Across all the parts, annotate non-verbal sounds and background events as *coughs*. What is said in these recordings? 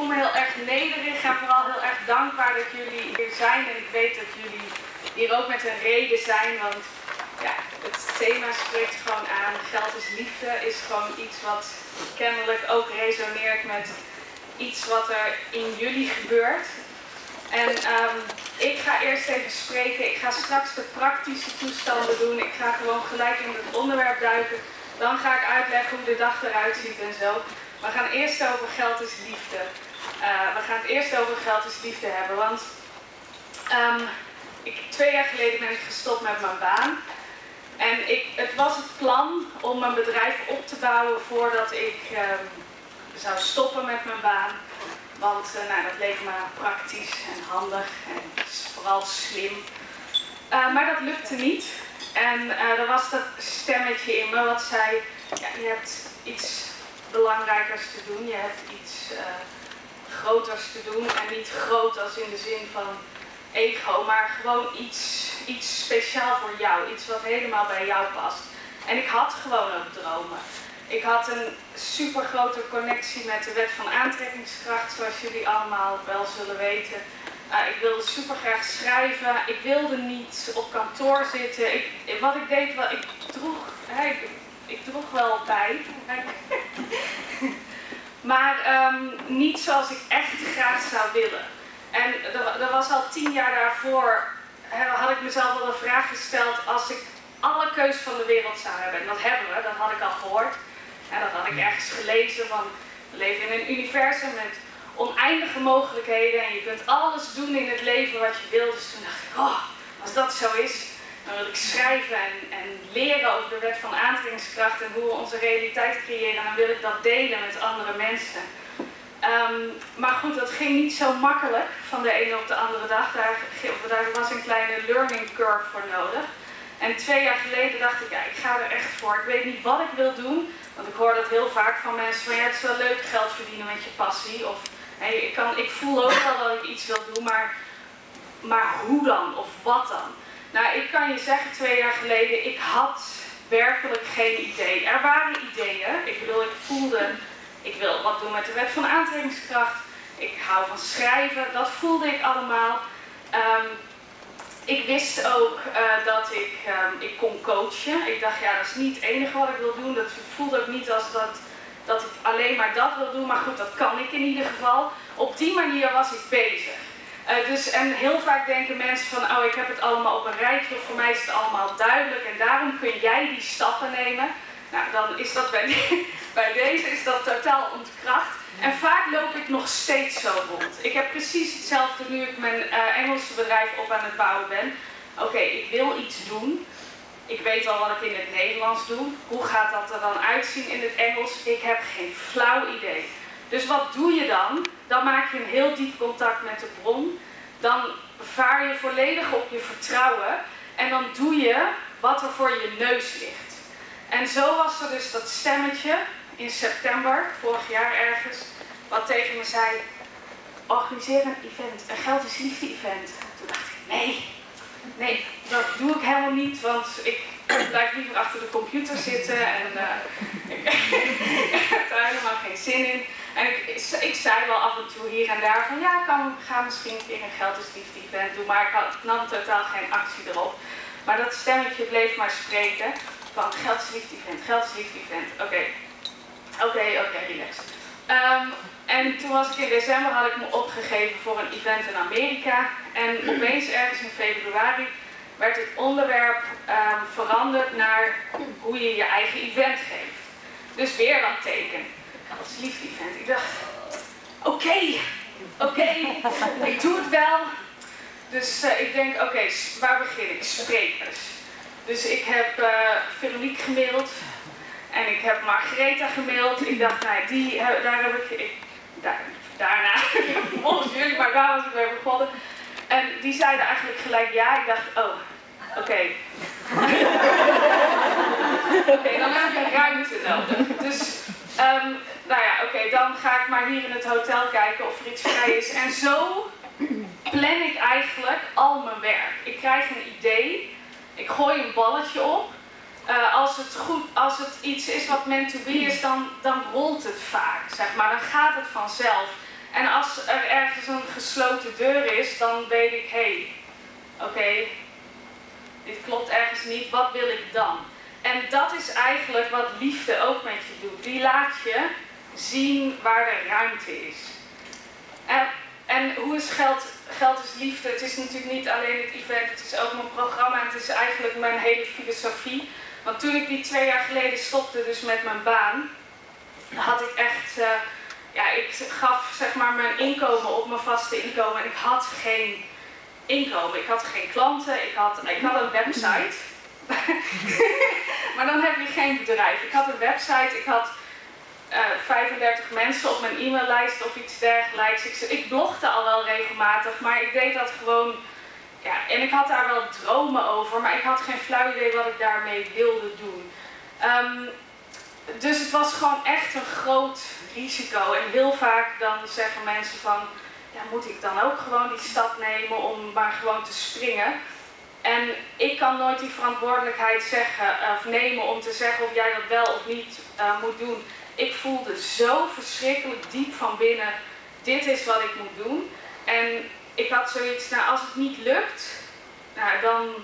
voel me heel erg nederig en vooral heel erg dankbaar dat jullie hier zijn. En ik weet dat jullie hier ook met een reden zijn, want ja, het thema spreekt gewoon aan. Geld is liefde is gewoon iets wat kennelijk ook resoneert met iets wat er in jullie gebeurt. En um, ik ga eerst even spreken. Ik ga straks de praktische toestanden doen. Ik ga gewoon gelijk in het onderwerp duiken. Dan ga ik uitleggen hoe de dag eruit ziet en zo. We gaan eerst over geld is liefde. Uh, we gaan het eerst over geld is liefde hebben. Want um, ik, twee jaar geleden ben ik gestopt met mijn baan. En ik, het was het plan om mijn bedrijf op te bouwen voordat ik um, zou stoppen met mijn baan. Want uh, nou, dat leek me praktisch en handig en vooral slim. Uh, maar dat lukte niet. En uh, er was dat stemmetje in me wat zei, je hebt iets belangrijkers te doen, je hebt iets groters te doen. En niet groot als in de zin van ego, maar gewoon iets, iets speciaal voor jou. Iets wat helemaal bij jou past. En ik had gewoon ook dromen. Ik had een super grote connectie met de wet van aantrekkingskracht, zoals jullie allemaal wel zullen weten. Uh, ik wilde super graag schrijven. Ik wilde niet op kantoor zitten. Ik, wat ik deed, wat, ik droeg, ik, ik, droeg wel bij. *laughs* *laughs* maar um, niet zoals ik echt graag zou willen. En er, was al tien jaar daarvoor, had ik mezelf al de vraag gesteld, als ik alle keus van de wereld zou hebben, en dat hebben we, dat had ik al gehoord, en dat had ik ergens gelezen, van we leven in een universum met oneindige mogelijkheden en je kunt alles doen in het leven wat je wilt. Dus toen dacht ik, oh, als dat zo is, dan wil ik schrijven en, en leren over de wet van aantrekkingskracht en hoe we onze realiteit creëren. En dan wil ik dat delen met andere mensen. Um, maar goed, dat ging niet zo makkelijk van de ene op de andere dag. Daar, was een kleine learning curve voor nodig. En twee jaar geleden dacht ik, ja, ik ga er echt voor. Ik weet niet wat ik wil doen. Want ik hoor dat heel vaak van mensen van, ja, het is wel leuk geld verdienen met je passie. Of hey, ik, ik voel ook wel dat ik iets wil doen, maar, maar hoe dan? Of wat dan? Nou, ik kan je zeggen, twee jaar geleden, ik had werkelijk geen idee. Er waren ideeën. Ik bedoel, ik voelde ik wil wat doen met de wet van aantrekkingskracht. Ik hou van schrijven. Dat voelde ik allemaal. Um, ik wist ook uh, dat ik, um, ik kon coachen. Ik dacht, ja, dat is niet het enige wat ik wil doen. Dat voelde ook niet als dat, dat ik alleen maar dat wil doen. Maar goed, dat kan ik in ieder geval. Op die manier was ik bezig. Uh, dus, en heel vaak denken mensen van, oh, ik heb het allemaal op een rijtje. Voor mij is het allemaal duidelijk. En daarom kun jij die stappen nemen. Nou, dan is dat bij, *laughs* bij deze is dat totaal ontkracht. En vaak loop ik nog steeds zo rond. Ik heb precies hetzelfde nu ik mijn uh, Engelse bedrijf op aan het bouwen ben. Oké, ik wil iets doen. Ik weet al wat ik in het Nederlands doe. Hoe gaat dat er dan uitzien in het Engels? Ik heb geen flauw idee. Dus wat doe je dan? Dan maak je een heel diep contact met de bron. Dan vaar je volledig op je vertrouwen. En dan doe je wat er voor je neus ligt. En zo was er dus dat stemmetje in september, vorig jaar ergens, wat tegen me zei, organiseer een event, een geld is liefde event. Toen dacht ik, nee, nee, dat doe ik helemaal niet, want ik blijf liever achter de computer zitten en uh, *laughs* ik, heb daar helemaal geen zin in. En ik, ik, zei wel af en toe hier en daar van ja, ik ga misschien een keer een geld is liefde event doen, maar ik nam totaal geen actie erop. Maar dat stemmetje bleef maar spreken van geld is liefde event, geld is liefde event. Oké, oké, oké, relax. Um, en toen was ik in december, had ik me opgegeven voor een event in Amerika. En opeens ergens in februari werd het onderwerp um, veranderd naar hoe je je eigen event geeft. Dus weer dat teken. Is liefde event. Ik dacht, oké, okay, oké, okay, *laughs* ik doe het wel. Dus uh, ik denk, oké, okay, waar begin ik? Sprekers. Dus ik heb uh, Veronique gemaild en ik heb Margaretha gemaild. Ik dacht, nou, die, daar heb ik, ik daar, daarna, *laughs* volgens jullie, maar daar was ik weer begonnen. En die zeiden eigenlijk gelijk ja. Ik dacht, oh, oké. Okay. *laughs* oké, okay, dan heb ik ruimte nodig. Dus, um, nou ja, oké, dan ga ik maar hier in het hotel kijken of er iets vrij is. En zo plan ik eigenlijk al mijn werk. Ik krijg een idee ik gooi een balletje op. Uh, als, het goed, als het iets is wat meant to be is, dan, dan rolt het vaak, zeg maar. Dan gaat het vanzelf. En als er ergens een gesloten deur is, dan weet ik, hé, hey, oké, dit klopt ergens niet, wat wil ik dan? En dat is eigenlijk wat liefde ook met je doet. Die laat je zien waar er ruimte is. En, en hoe is geld? Geld is liefde. Het is natuurlijk niet alleen het event, het is ook mijn programma. Het is eigenlijk mijn hele filosofie. Want toen ik die twee jaar geleden stopte, dus met mijn baan, had ik echt, uh, ja, ik gaf zeg maar mijn inkomen op mijn vaste inkomen en ik had geen inkomen. Ik had geen klanten, ik had, ik had een website. *laughs* maar dan heb je geen bedrijf. Ik had een website, ik had uh, eh, 35 mensen op mijn e-maillijst of iets dergelijks. Ik, blogde al wel regelmatig, maar ik deed dat gewoon. Ja, en ik had daar wel dromen over, maar ik had geen flauw idee wat ik daarmee wilde doen. Um, dus het was gewoon echt een groot risico. En heel vaak dan zeggen mensen van, ja, moet ik dan ook gewoon die stap nemen om maar gewoon te springen? En ik kan nooit die verantwoordelijkheid zeggen, eh, of nemen om te zeggen of jij dat wel of niet uh, moet doen. Ik voelde zo verschrikkelijk diep van binnen, dit is wat ik moet doen. En ik had zoiets, nou als het niet lukt, nou dan,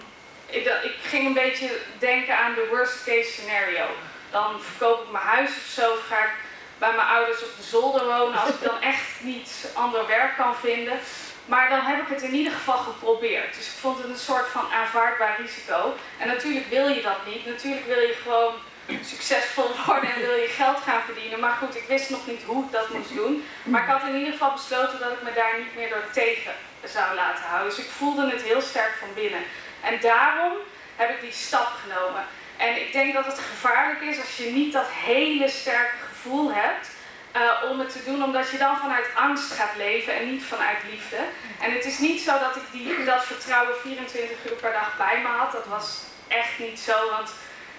ik, ik ging een beetje denken aan de worst case scenario. Dan verkoop ik mijn huis of zo, of ga ik bij mijn ouders op de zolder wonen als ik dan echt niet ander werk kan vinden. Maar dan heb ik het in ieder geval geprobeerd. Dus ik vond het een soort van aanvaardbaar risico. En natuurlijk wil je dat niet. Natuurlijk wil je gewoon succesvol worden en wil je geld gaan verdienen. Maar goed, ik wist nog niet hoe ik dat moest doen. Maar ik had in ieder geval besloten dat ik me daar niet meer door tegen zou laten houden. Dus ik voelde het heel sterk van binnen. En daarom heb ik die stap genomen. En ik denk dat het gevaarlijk is als je niet dat hele sterke gevoel hebt uh, om het te doen, omdat je dan vanuit angst gaat leven en niet vanuit liefde. En het is niet zo dat ik die, dat vertrouwen 24 uur per dag bij me had. Dat was echt niet zo, want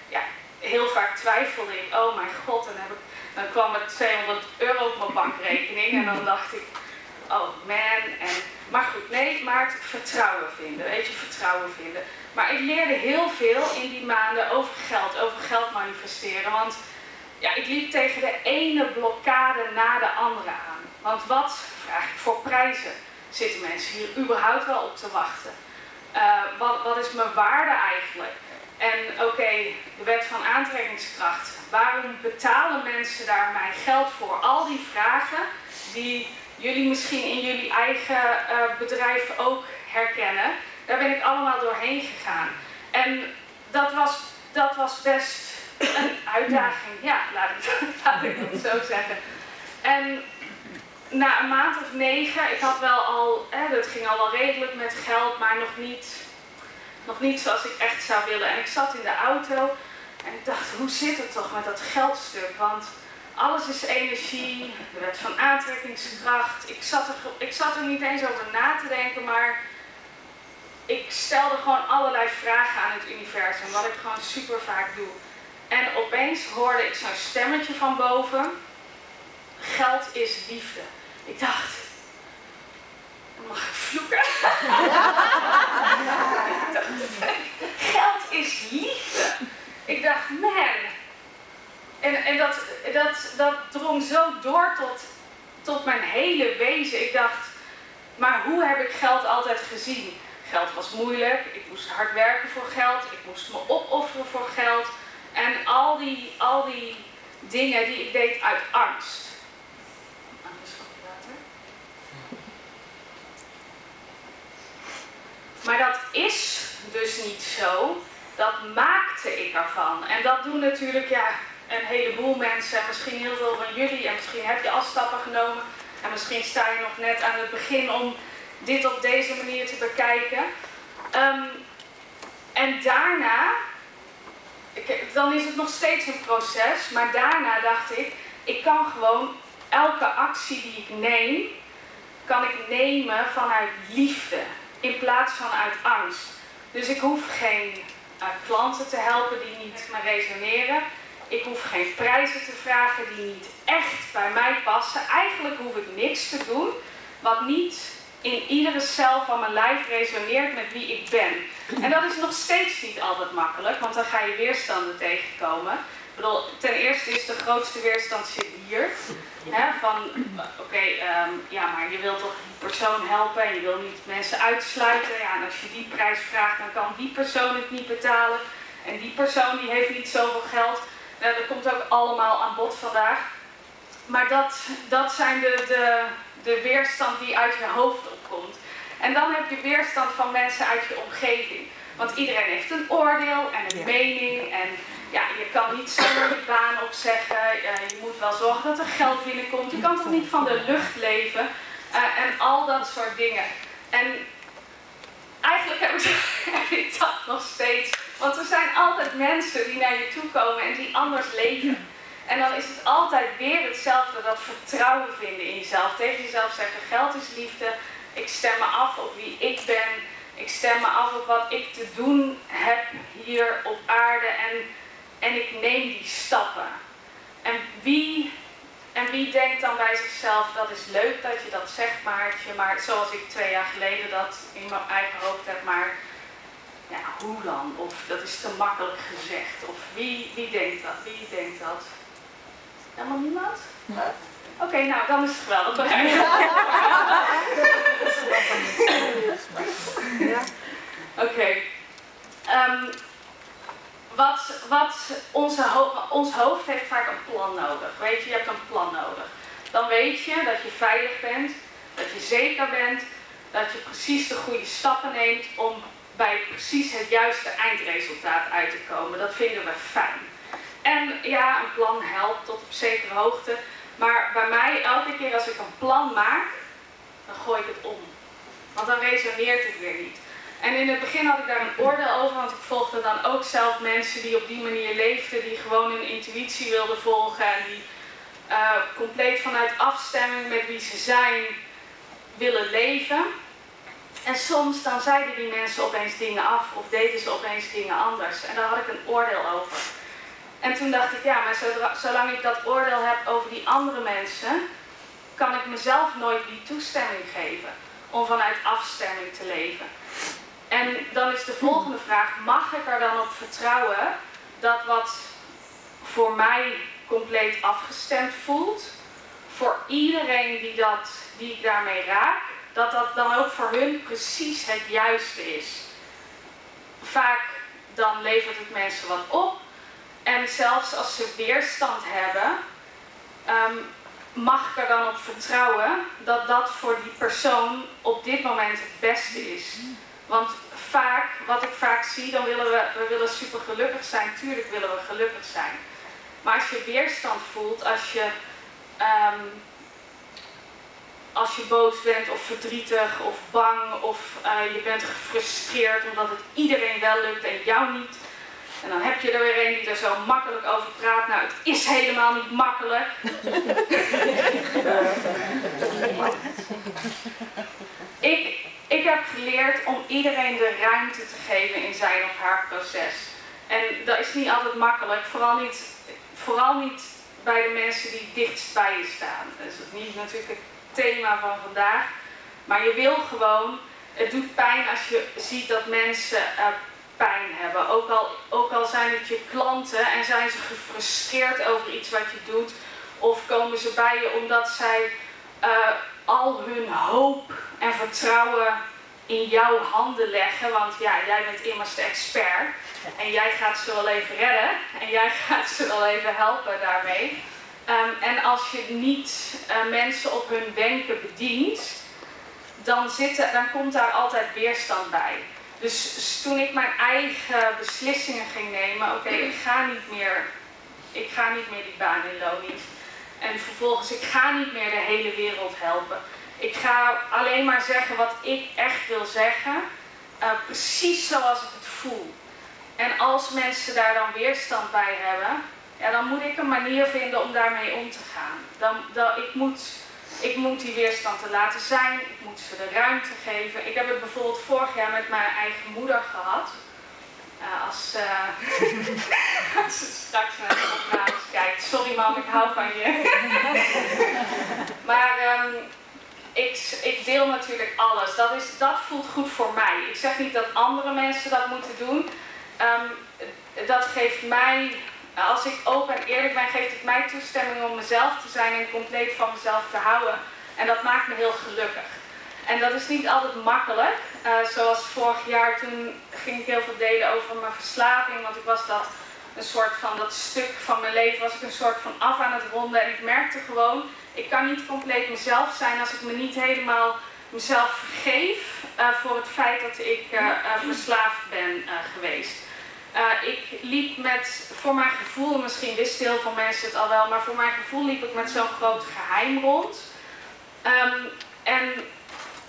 ja, heel vaak twijfelde ik, oh mijn god, en ik, dan kwam er 200 euro op mijn bankrekening en dan dacht ik, oh man. En, maar goed, nee, maar het vertrouwen vinden, weet je, vertrouwen vinden. Maar ik leerde heel veel in die maanden over geld, over geld manifesteren. Want ja, ik liep tegen de ene blokkade na de andere aan. Want wat vraag ik voor prijzen? Zitten mensen hier überhaupt wel op te wachten? Uh, wat, wat is mijn waarde eigenlijk? En oké, de wet van aantrekkingskracht. Waarom betalen mensen daar mij geld voor? Al die vragen die jullie misschien in jullie eigen uh, bedrijf ook herkennen. Daar ben ik allemaal doorheen gegaan. En dat was, dat was best een *clears throat* uitdaging. Ja, laat ik, *laughs* laat ik het zo zeggen. En na een maand of negen, ik had wel al, hè, het ging al wel redelijk met geld, maar nog niet, nog niet zoals ik echt zou willen. En ik zat in de auto en ik dacht, hoe zit het toch met dat geldstuk? Want alles is energie, de wet van aantrekkingskracht. Ik zat, er, ik zat er niet eens over na te denken, maar ik stelde gewoon allerlei vragen aan het universum, wat ik gewoon super vaak doe. En opeens hoorde ik zo'n stemmetje van boven. Geld is liefde. Ik dacht, mag ik vloeken? ik *laughs* dacht, geld is liefde. Ik dacht, man. En, en dat, dat, dat drong zo door tot, tot mijn hele wezen. Ik dacht, maar hoe heb ik geld altijd gezien? Geld was moeilijk, ik moest hard werken voor geld, ik moest me opofferen voor geld. En al die, al die dingen die ik deed uit angst. Maar dat is dus niet zo. Dat maakte ik ervan. En dat doen natuurlijk ja, een heleboel mensen. En misschien heel veel van jullie. En misschien heb je al stappen genomen. En misschien sta je nog net aan het begin om dit op deze manier te bekijken. Um, en daarna, ik, dan is het nog steeds een proces, maar daarna dacht ik, ik kan gewoon elke actie die ik neem, kan ik nemen vanuit liefde in plaats van uit angst. Dus ik hoef geen uh, klanten te helpen die niet me resoneren. Ik hoef geen prijzen te vragen die niet echt bij mij passen. Eigenlijk hoef ik niks te doen wat niet in iedere cel van mijn lijf resoneert met wie ik ben. En dat is nog steeds niet altijd makkelijk, want dan ga je weerstanden tegenkomen. Ik bedoel, ten eerste is de grootste weerstand zit hier. Hè, van, oké, ehm, ja, maar je wilt toch die persoon helpen en je wil niet mensen uitsluiten. Ja, en als je die prijs vraagt, dan kan die persoon het niet betalen. En die persoon die heeft niet zoveel geld. Nou, dat komt ook allemaal aan bod vandaag. Maar dat, dat zijn de, de, de weerstand die uit je hoofd opkomt. En dan heb je weerstand van mensen uit je omgeving. Want iedereen heeft een oordeel en een mening. En ja, je kan niet zomaar je baan opzeggen. Je moet wel zorgen dat er geld binnenkomt. Je kan toch niet van de lucht leven. Uh, en al dat soort dingen. En eigenlijk ik, *laughs* heb ik dat nog steeds. Want er zijn altijd mensen die naar je toe komen en die anders leven. En dan is het altijd weer hetzelfde, dat vertrouwen vinden in jezelf. Tegen jezelf zeggen, geld is liefde. Ik stem me af op wie ik ben. Ik stem me af op wat ik te doen heb hier op aarde. En, en ik neem die stappen. En wie, en wie denkt dan bij zichzelf, dat is leuk dat je dat zegt Maartje. Maar zoals ik twee jaar geleden dat in mijn eigen hoofd heb. Maar ja, hoe dan? Of dat is te makkelijk gezegd. Of wie, wie denkt dat? Wie denkt dat? Helemaal niemand? Oké, nou dan is het geweldig. Ja. *laughs* Oké. Ehm, wat, wat onze ons hoofd heeft vaak een plan nodig. Weet je, je hebt een plan nodig. Dan weet je dat je veilig bent, dat je zeker bent, dat je precies de goede stappen neemt om bij precies het juiste eindresultaat uit te komen. Dat vinden we fijn. En ja, een plan helpt tot op zekere hoogte. Maar bij mij, elke keer als ik een plan maak, dan gooi ik het om. Want dan resoneert het weer niet. En in het begin had ik daar een oordeel over, want ik volgde dan ook zelf mensen die op die manier leefden, die gewoon hun intuïtie wilden volgen en die uh, compleet vanuit afstemming met wie ze zijn willen leven. En soms dan zeiden die mensen opeens dingen af of deden ze opeens dingen anders. En daar had ik een oordeel over. En toen dacht ik, ja, maar zolang ik dat oordeel heb over die andere mensen, kan ik mezelf nooit die toestemming geven om vanuit afstemming te leven. En dan is de volgende vraag, mag ik er dan op vertrouwen dat wat voor mij compleet afgestemd voelt, voor iedereen die, dat, die ik daarmee raak, dat dat dan ook voor hun precies het juiste is. Vaak dan levert het mensen wat op, en zelfs als ze weerstand hebben, ehm, mag ik er dan op vertrouwen dat dat voor die persoon op dit moment het beste is. Want vaak, wat ik vaak zie, dan willen we, we willen super gelukkig zijn. Tuurlijk willen we gelukkig zijn. Maar als je weerstand voelt, als je, ehm, als je boos bent of verdrietig of bang of uh, je bent gefrustreerd omdat het iedereen wel lukt en jou niet, en dan heb je er weer een die er zo makkelijk over praat. Nou, het is helemaal niet makkelijk. *laughs* ik, ik heb geleerd om iedereen de ruimte te geven in zijn of haar proces. En dat is niet altijd makkelijk, vooral niet, vooral niet bij de mensen die dichtst bij je staan. Dat is niet natuurlijk het thema van vandaag. Maar je wil gewoon, het doet pijn als je ziet dat mensen pijn hebben. Ook al, ook al zijn het je klanten en zijn ze gefrustreerd over iets wat je doet. Of komen ze bij je omdat zij uh, al hun hoop en vertrouwen in jouw handen leggen. Want ja, jij bent immers de expert. En jij gaat ze wel even redden. En jij *laughs* gaat ze wel even helpen daarmee. Um, en als je niet uh, mensen op hun wenken bedient, dan, zitten, dan komt daar altijd weerstand bij. Dus toen ik mijn eigen beslissingen ging nemen, oké, ik ga niet meer, ik ga niet meer die baan in loondienst. En vervolgens, ik ga niet meer de hele wereld helpen. Ik ga alleen maar zeggen wat ik echt wil zeggen, uh, precies zoals ik het voel. En als mensen daar dan weerstand bij hebben, ja, dan moet ik een manier vinden om daarmee om te gaan. Dan, dan, ik moet ik moet die weerstand te laten zijn, ik moet ze de ruimte geven. Ik heb het bijvoorbeeld vorig jaar met mijn eigen moeder gehad. Uh, als, uh, *laughs* als ze straks naar de opnames kijkt. Sorry mam, ik hou van je. *laughs* maar um, ik, ik, deel natuurlijk alles. Dat, is, dat voelt goed voor mij. Ik zeg niet dat andere mensen dat moeten doen. Um, dat geeft mij als ik open en eerlijk ben, geeft het mij toestemming om mezelf te zijn en compleet van mezelf te houden. En dat maakt me heel gelukkig. En dat is niet altijd makkelijk. Uh, zoals vorig jaar, toen ging ik heel veel delen over mijn verslaving. Want ik was dat een soort van, dat stuk van mijn leven was ik een soort van af aan het ronden. En ik merkte gewoon, ik kan niet compleet mezelf zijn als ik me niet helemaal mezelf vergeef uh, voor het feit dat ik uh, verslaafd ben geweest. ik liep met, voor mijn gevoel, misschien wisten heel veel mensen het al wel, maar voor mijn gevoel liep ik met zo'n groot geheim rond. Um, en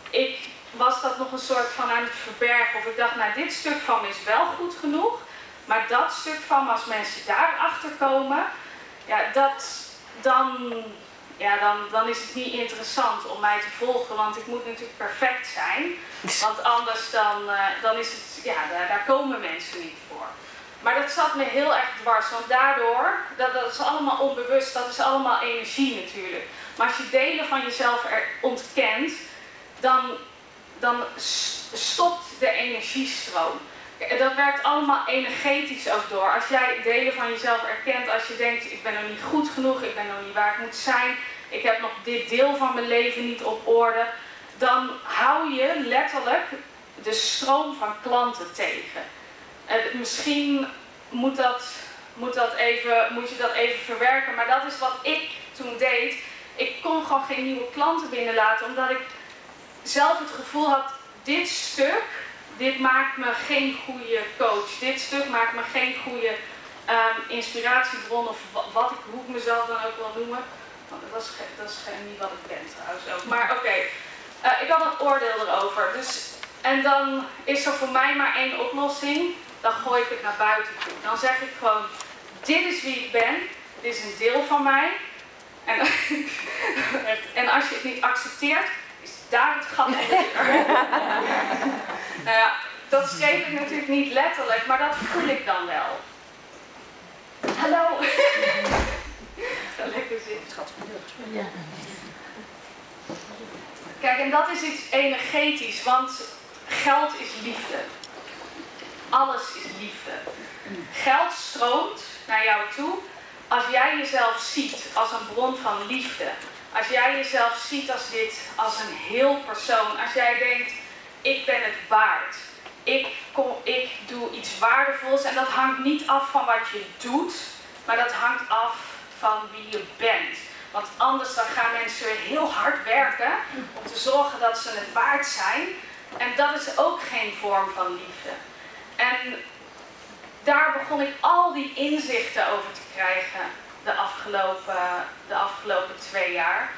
ik was dat nog een soort van aan het verbergen. Of ik dacht, nou dit stuk van me is wel goed genoeg. Maar dat stuk van me, als mensen daarachter komen, ja, dat, dan, ja, dan, dan is het niet interessant om mij te volgen. Want ik moet natuurlijk perfect zijn. *laughs* Want anders dan, uh, dan is het, ja, daar, daar komen mensen niet voor. Maar dat zat me heel erg dwars, want daardoor, dat, dat is allemaal onbewust, dat is allemaal energie natuurlijk. Maar als je delen van jezelf er ontkent, dan, dan stopt de energiestroom. Dat werkt allemaal energetisch ook door. Als jij delen van jezelf erkent, als je denkt, ik ben nog niet goed genoeg, ik ben nog niet waar ik moet zijn, ik heb nog dit deel van mijn leven niet op orde, dan hou je letterlijk de stroom van klanten tegen. misschien moet, dat, moet, dat even, moet je dat even verwerken, maar dat is wat ik toen deed. Ik kon gewoon geen nieuwe klanten binnenlaten, omdat ik zelf het gevoel had, dit stuk, dit maakt me geen goede coach. Dit stuk maakt me geen goede um, inspiratiebron of wat ik, hoe ik mezelf dan ook wil noemen. Want dat is, dat is niet wat ik ben trouwens ook. Maar oké, eh, ik had een oordeel erover. Dus, en dan is er voor mij maar één oplossing. Dan gooi ik het naar buiten toe. Dan zeg ik gewoon, dit is wie ik ben. Dit is een deel van mij. En, *laughs* en als je het niet accepteert, daar het gat nou ja, dat schreef ik natuurlijk niet letterlijk, maar dat voel ik dan wel. Hallo. Ga *laughs* lekker zitten. Gat ja. Kijk, en dat is iets energetisch, want geld is liefde. Alles is liefde. Geld stroomt naar jou toe als jij jezelf ziet als een bron van liefde. Als jij jezelf ziet als dit, als een heel persoon, als jij denkt, ik ben het waard. Ik, kom, ik doe iets waardevols en dat hangt niet af van wat je doet, maar dat hangt af van wie je bent. Want anders dan gaan mensen heel hard werken om te zorgen dat ze het waard zijn. En dat is ook geen vorm van liefde. En daar begon ik al die inzichten over te krijgen de afgelopen, de afgelopen twee jaar.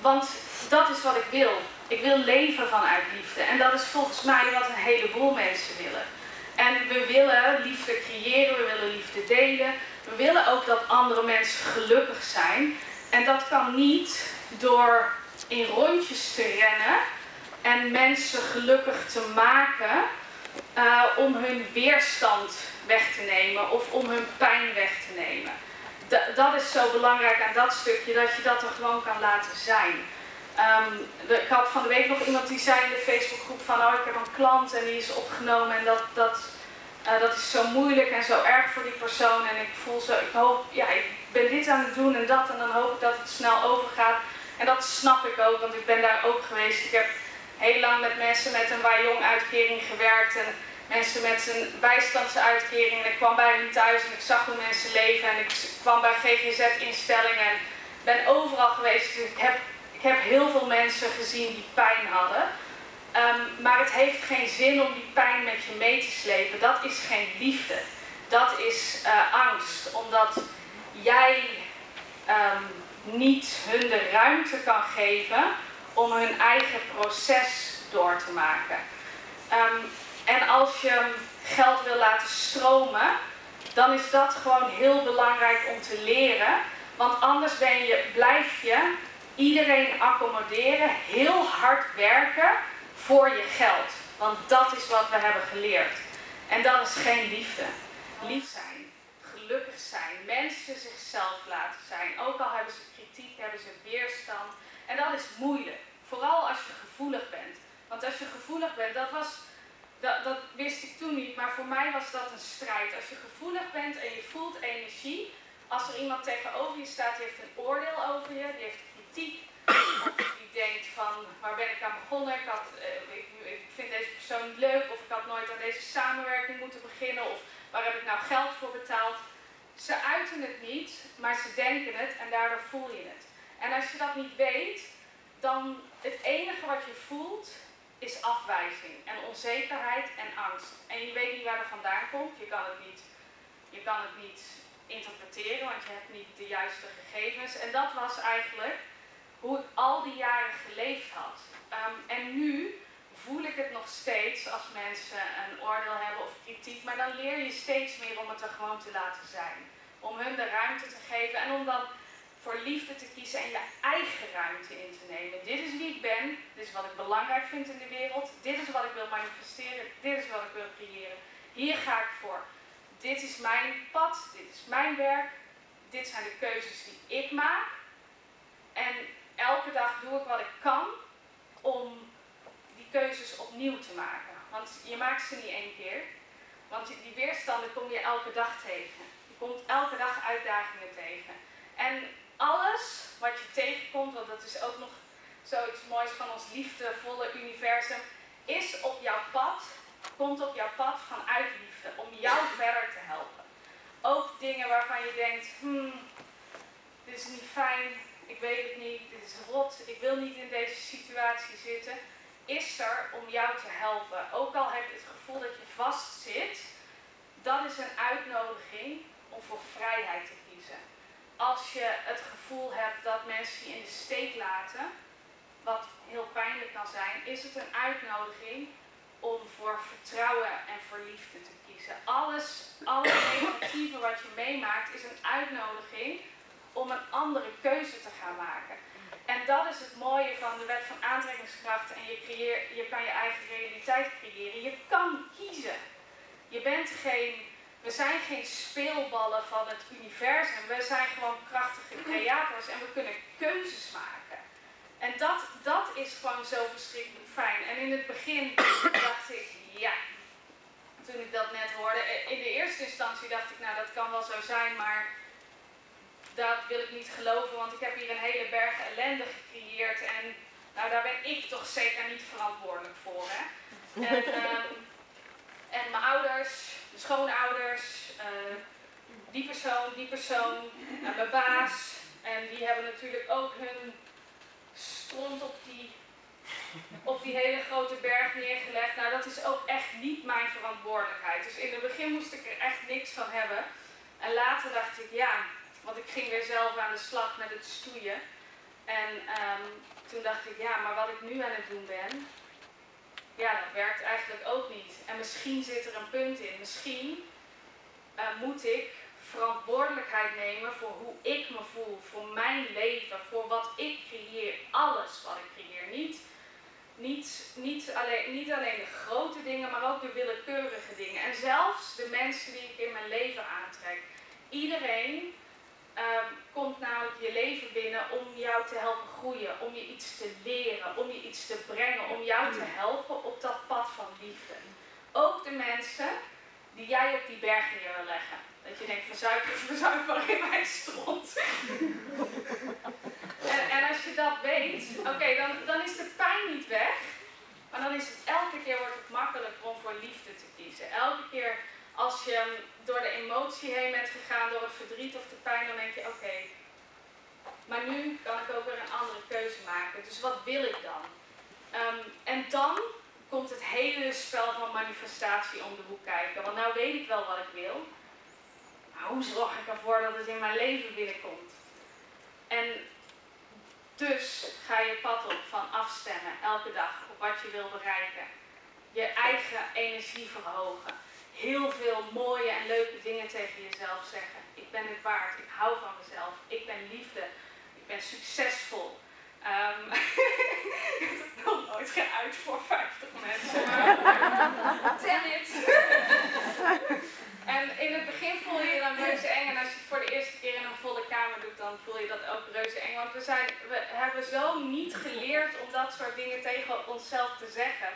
Want dat is wat ik wil. Ik wil leven vanuit liefde. En dat is volgens mij wat een heleboel mensen willen. En we willen liefde creëren, we willen liefde delen. We willen ook dat andere mensen gelukkig zijn. En dat kan niet door in rondjes te rennen en mensen gelukkig te maken uh, om hun weerstand weg te nemen of om hun pijn weg te nemen dat is zo belangrijk aan dat stukje, dat je dat er gewoon kan laten zijn. Um, ik had van de week nog iemand die zei in de Facebookgroep van oh ik heb een klant en die is opgenomen en dat, dat, uh, dat is zo moeilijk en zo erg voor die persoon en ik voel zo, ik hoop, ja ik ben dit aan het doen en dat en dan hoop ik dat het snel overgaat. En dat snap ik ook, want ik ben daar ook geweest. Ik heb heel lang met mensen met een Wajong uitkering gewerkt en mensen met een bijstandsuitkering. En ik kwam bij hen thuis en ik zag hoe mensen leven. En ik kwam bij GGZ-instellingen en ben overal geweest. Dus ik heb, ik heb heel veel mensen gezien die pijn hadden. Um, maar het heeft geen zin om die pijn met je mee te slepen. Dat is geen liefde. Dat is uh, angst. Omdat jij um, niet hun de ruimte kan geven om hun eigen proces door te maken. Um, en als je geld wil laten stromen, dan is dat gewoon heel belangrijk om te leren. Want anders ben je, blijf je iedereen accommoderen, heel hard werken voor je geld. Want dat is wat we hebben geleerd. En dat is geen liefde. Lief zijn, gelukkig zijn, mensen zichzelf laten zijn. Ook al hebben ze kritiek, hebben ze weerstand. En dat is moeilijk. Vooral als je gevoelig bent. Want als je gevoelig bent, dat was dat, dat wist ik toen niet, maar voor mij was dat een strijd. Als je gevoelig bent en je voelt energie, als er iemand tegenover je staat, die heeft een oordeel over je, die heeft kritiek, of die denkt van waar ben ik aan begonnen, ik, had, uh, ik, ik, vind deze persoon niet leuk, of ik had nooit aan deze samenwerking moeten beginnen, of waar heb ik nou geld voor betaald. Ze uiten het niet, maar ze denken het en daardoor voel je het. En als je dat niet weet, dan het enige wat je voelt is afwijzing en onzekerheid en angst. En je weet niet waar het vandaan komt, je kan het niet, je kan het niet interpreteren, want je hebt niet de juiste gegevens. En dat was eigenlijk hoe ik al die jaren geleefd had. Um, en nu voel ik het nog steeds als mensen een oordeel hebben of kritiek, maar dan leer je steeds meer om het er gewoon te laten zijn. Om hun de ruimte te geven en om dan voor liefde te kiezen en je eigen ruimte in te nemen. Dit is wie ik ben, dit is wat ik belangrijk vind in de wereld, dit is wat ik wil manifesteren, dit is wat ik wil creëren. Hier ga ik voor. Dit is mijn pad, dit is mijn werk, dit zijn de keuzes die ik maak. En elke dag doe ik wat ik kan om die keuzes opnieuw te maken. Want je maakt ze niet één keer. Want die weerstanden kom je elke dag tegen. Je komt elke dag uitdagingen tegen. En tegenkomt, want dat is ook nog zoiets moois van ons liefdevolle universum, is op jouw pad, komt op jouw pad vanuit liefde, om jou verder te helpen. Ook dingen waarvan je denkt, hmm, dit is niet fijn, ik weet het niet, dit is rot, ik wil niet in deze situatie zitten, is er om jou te helpen. Ook al heb je het gevoel dat je vastzit, dat is een uitnodiging om voor vrijheid te kiezen. Als je het gevoel hebt dat mensen je in de steek laten, wat heel pijnlijk kan zijn, is het een uitnodiging om voor vertrouwen en voor liefde te kiezen. Alles, alle *coughs* negatieve wat je meemaakt, is een uitnodiging om een andere keuze te gaan maken. En dat is het mooie van de wet van aantrekkingskracht en je, creëer, je kan je eigen realiteit creëren. Je kan kiezen. Je bent geen, we zijn geen speelballen van het universum. We zijn gewoon krachtige creators en we kunnen keuzes maken. En dat, dat is gewoon zo verschrikkelijk fijn. En in het begin dacht ik, ja, toen ik dat net hoorde. In de eerste instantie dacht ik, nou dat kan wel zo zijn, maar dat wil ik niet geloven, want ik heb hier een hele berg ellende gecreëerd en nou, daar ben ik toch zeker niet verantwoordelijk voor. Hè? En, ehm, en mijn ouders, de schoonouders, uh, die persoon, die persoon, en mijn baas. En die hebben natuurlijk ook hun stront op die, op die hele grote berg neergelegd. Nou, dat is ook echt niet mijn verantwoordelijkheid. Dus in het begin moest ik er echt niks van hebben. En later dacht ik, ja, want ik ging weer zelf aan de slag met het stoeien. En um, toen dacht ik, ja, maar wat ik nu aan het doen ben, ja, dat werkt eigenlijk ook niet. En misschien zit er een punt in. Misschien uh, moet ik verantwoordelijkheid nemen voor hoe ik me voel, voor mijn leven, voor wat ik creëer. Alles wat ik creëer. Niet, niet, niet, alleen, niet alleen de grote dingen, maar ook de willekeurige dingen. En zelfs de mensen die ik in mijn leven aantrek. Iedereen um, komt namelijk je leven binnen om jou te helpen groeien, om je iets te leren, om je iets te brengen, om jou te helpen op dat pad van liefde. Ook de mensen die jij op die berg neer wil leggen. Dat je denkt, verzuip, verzuip *laughs* maar in mijn stront. *laughs* en, en, als je dat weet, oké, dan, dan is de pijn niet weg. Maar dan is het elke keer wordt het makkelijker om voor liefde te kiezen. Elke keer als je door de emotie heen bent gegaan, door het verdriet of de pijn, dan denk je oké, maar nu kan ik ook weer een andere keuze maken. Dus wat wil ik dan? Um, en dan komt het hele spel van manifestatie om de hoek kijken. Want nou weet ik wel wat ik wil. Maar hoe zorg ik ervoor dat het in mijn leven binnenkomt? En dus ga je pad op van afstemmen elke dag op wat je wil bereiken. Je eigen energie verhogen heel veel mooie en leuke dingen tegen jezelf zeggen. Ik ben het waard, ik hou van mezelf, ik ben liefde, ik ben succesvol. Um, *laughs* ik heb het nog nooit geuit voor 50 mensen. *laughs* Tell it! en in het begin voel je je dan reuze eng. En als je het voor de eerste keer in een volle kamer doet, dan voel je dat ook reuze eng. Want we, zijn, we hebben zo niet geleerd om dat soort dingen tegen onszelf te zeggen.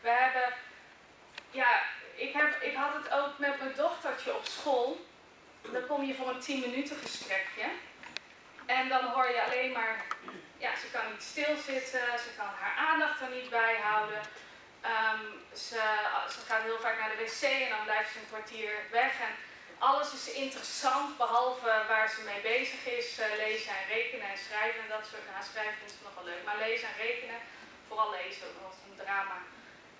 We hebben ja, ik, heb, ik had het ook met mijn dochtertje op school. Dan kom je voor een 10 minuten gesprekje. En dan hoor je alleen maar, ja, ze kan niet stilzitten, ze kan haar aandacht er niet bij houden. Ehm, ze, ze gaat heel vaak naar de wc en dan blijft ze een kwartier weg. En alles is interessant, behalve waar ze mee bezig is. Uh, lezen en rekenen en schrijven en dat soort. Nou, schrijven is nog wel leuk, maar lezen en rekenen, vooral lezen, was een drama.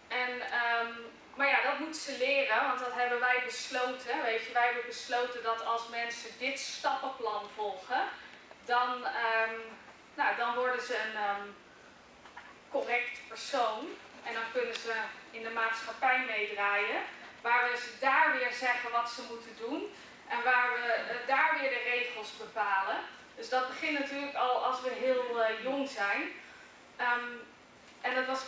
En, um, maar ja, dat moet ze leren, want dat hebben wij besloten. Weet je, wij hebben besloten dat als mensen dit stappenplan volgen, dan, um, nou, dan worden ze een um, correct persoon. En dan kunnen ze in de maatschappij meedraaien. Waar we ze daar weer zeggen wat ze moeten doen. En waar we uh, daar weer de regels bepalen. Dus dat begint natuurlijk al als we heel uh, jong zijn. Um, en dat was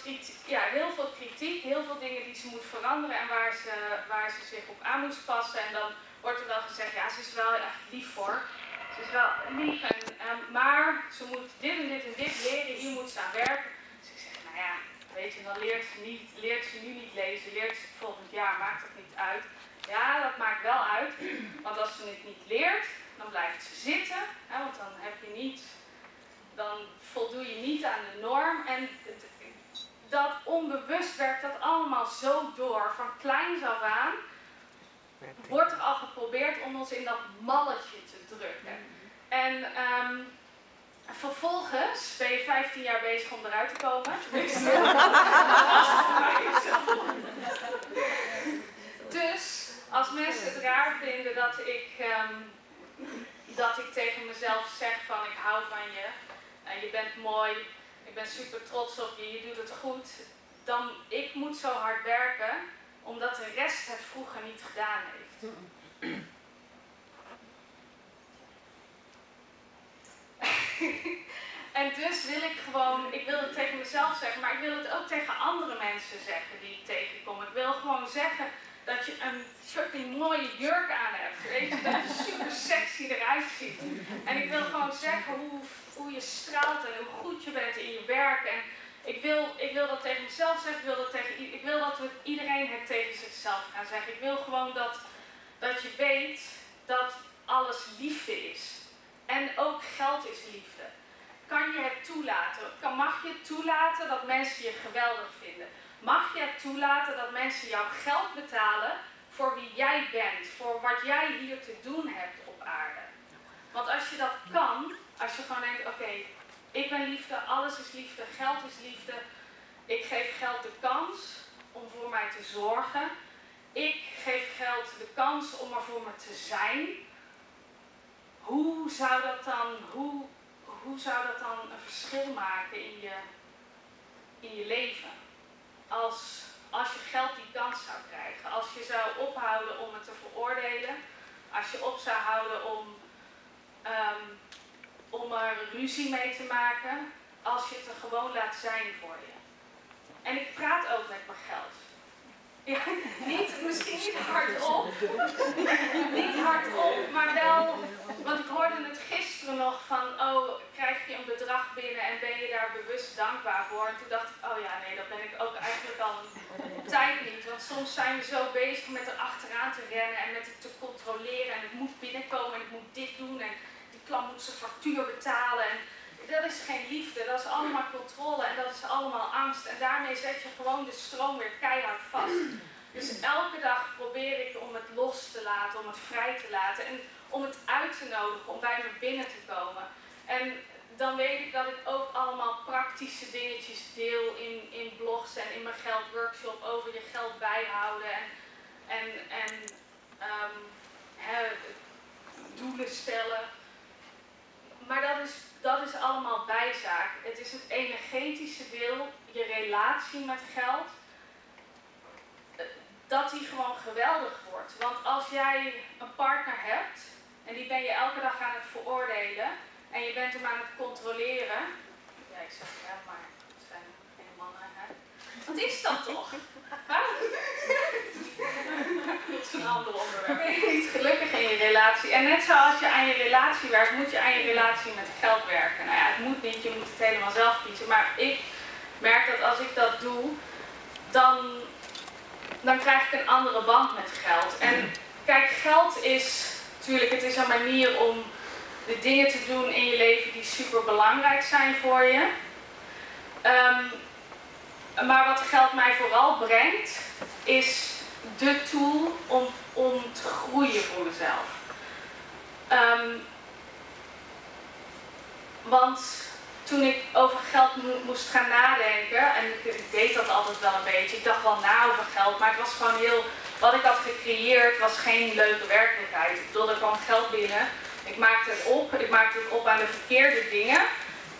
ja, heel veel kritiek, heel veel dingen die ze moet veranderen en waar ze, waar ze zich op aan moest passen. En dan wordt er wel gezegd, ja, ze is wel echt lief voor. Ze is wel lief, maar ze moet dit en dit en dit leren, hier moet ze aan werken. Dus ik zeg, nou ja, weet je, dan leert ze, niet, leert ze nu niet lezen, leert ze volgend jaar, maakt het niet uit. Ja, dat maakt wel uit, want als ze het niet leert, dan blijft ze zitten, hè, want dan heb je niet, dan voldoe je niet aan de norm. En het, dat onbewust werkt dat allemaal zo door, van kleins af aan, wordt er al geprobeerd om ons in dat malletje te drukken. En um, vervolgens ben je 15 jaar bezig om eruit te komen. *laughs* dus als mensen het raar vinden dat ik, um, dat ik tegen mezelf zeg van ik hou van je en je bent mooi, ik ben super trots op je, je doet het goed, dan ik moet zo hard werken omdat de rest het vroeger niet gedaan heeft. *laughs* en dus wil ik gewoon, ik wil het tegen mezelf zeggen, maar ik wil het ook tegen andere mensen zeggen die ik tegenkom. Ik wil gewoon zeggen dat je een fucking mooie jurk aan hebt. Weet je, dat je super sexy eruit ziet. En ik wil gewoon zeggen hoe, hoe je straalt en hoe goed je bent in je werk. En ik wil, ik wil dat tegen mezelf zeggen, ik wil dat, tegen, ik wil dat iedereen het tegen zichzelf gaan zeggen. Ik wil gewoon dat, dat je weet dat alles liefde is. En ook geld is liefde. Kan je het toelaten? Kan, mag je toelaten dat mensen je geweldig vinden? Mag je toelaten dat mensen jouw geld betalen voor wie jij bent, voor wat jij hier te doen hebt op aarde? Want als je dat kan, als je gewoon denkt, oké, ik ben liefde, alles is liefde, geld is liefde. Ik geef geld de kans om voor mij te zorgen. Ik geef geld de kans om er voor me te zijn. Hoe zou dat dan, hoe, hoe zou dat dan een verschil maken in je, in je leven? Als, als je geld die kans zou krijgen. Als je zou ophouden om het te veroordelen. Als je op zou houden om um, om er ruzie mee te maken als je het er gewoon laat zijn voor je. En ik praat ook met mijn geld. Ja, niet, misschien niet hardop, niet hardop, maar wel, want ik hoorde het gisteren nog van, oh, krijg je een bedrag binnen en ben je daar bewust dankbaar voor? En toen dacht ik, oh ja, nee, dat ben ik ook eigenlijk al tijd niet. Want soms zijn we zo bezig met er achteraan te rennen en met het te controleren en het moet binnenkomen en ik moet dit doen en klant moet zijn factuur betalen. En dat is geen liefde, dat is allemaal controle en dat is allemaal angst. En daarmee zet je gewoon de stroom weer keihard vast. Dus elke dag probeer ik om het los te laten, om het vrij te laten en om het uit te nodigen, om bij me binnen te komen. En dan weet ik dat ik ook allemaal praktische dingetjes deel in, in blogs en in mijn geldworkshop over je geld bijhouden en, en, en um, doelen stellen. Maar dat is, dat is allemaal bijzaak. Het is het energetische deel, je relatie met geld, dat die gewoon geweldig wordt. Want als jij een partner hebt en die ben je elke dag aan het veroordelen en je bent hem aan het controleren. Ja, ik zeg ja, maar het zijn geen mannen, hè? Wat is dat toch? Dat is een gelukkig in je relatie? En net zoals je aan je relatie werkt, moet je aan je relatie met geld werken. Nou ja, het moet niet, je moet het helemaal zelf kiezen. Maar ik merk dat als ik dat doe, dan dan krijg ik een andere band met geld. En kijk, geld is natuurlijk, het is een manier om de dingen te doen in je leven die super belangrijk zijn voor je. Ehm, maar wat geld mij vooral brengt, is de tool om, om te groeien voor mezelf. Ehm, want toen ik over geld moest gaan nadenken, en ik, deed dat altijd wel een beetje, ik dacht wel na over geld, maar het was gewoon heel, wat ik had gecreëerd was geen leuke werkelijkheid. Ik bedoel, er kwam geld binnen, ik maakte het op, ik maakte het op aan de verkeerde dingen.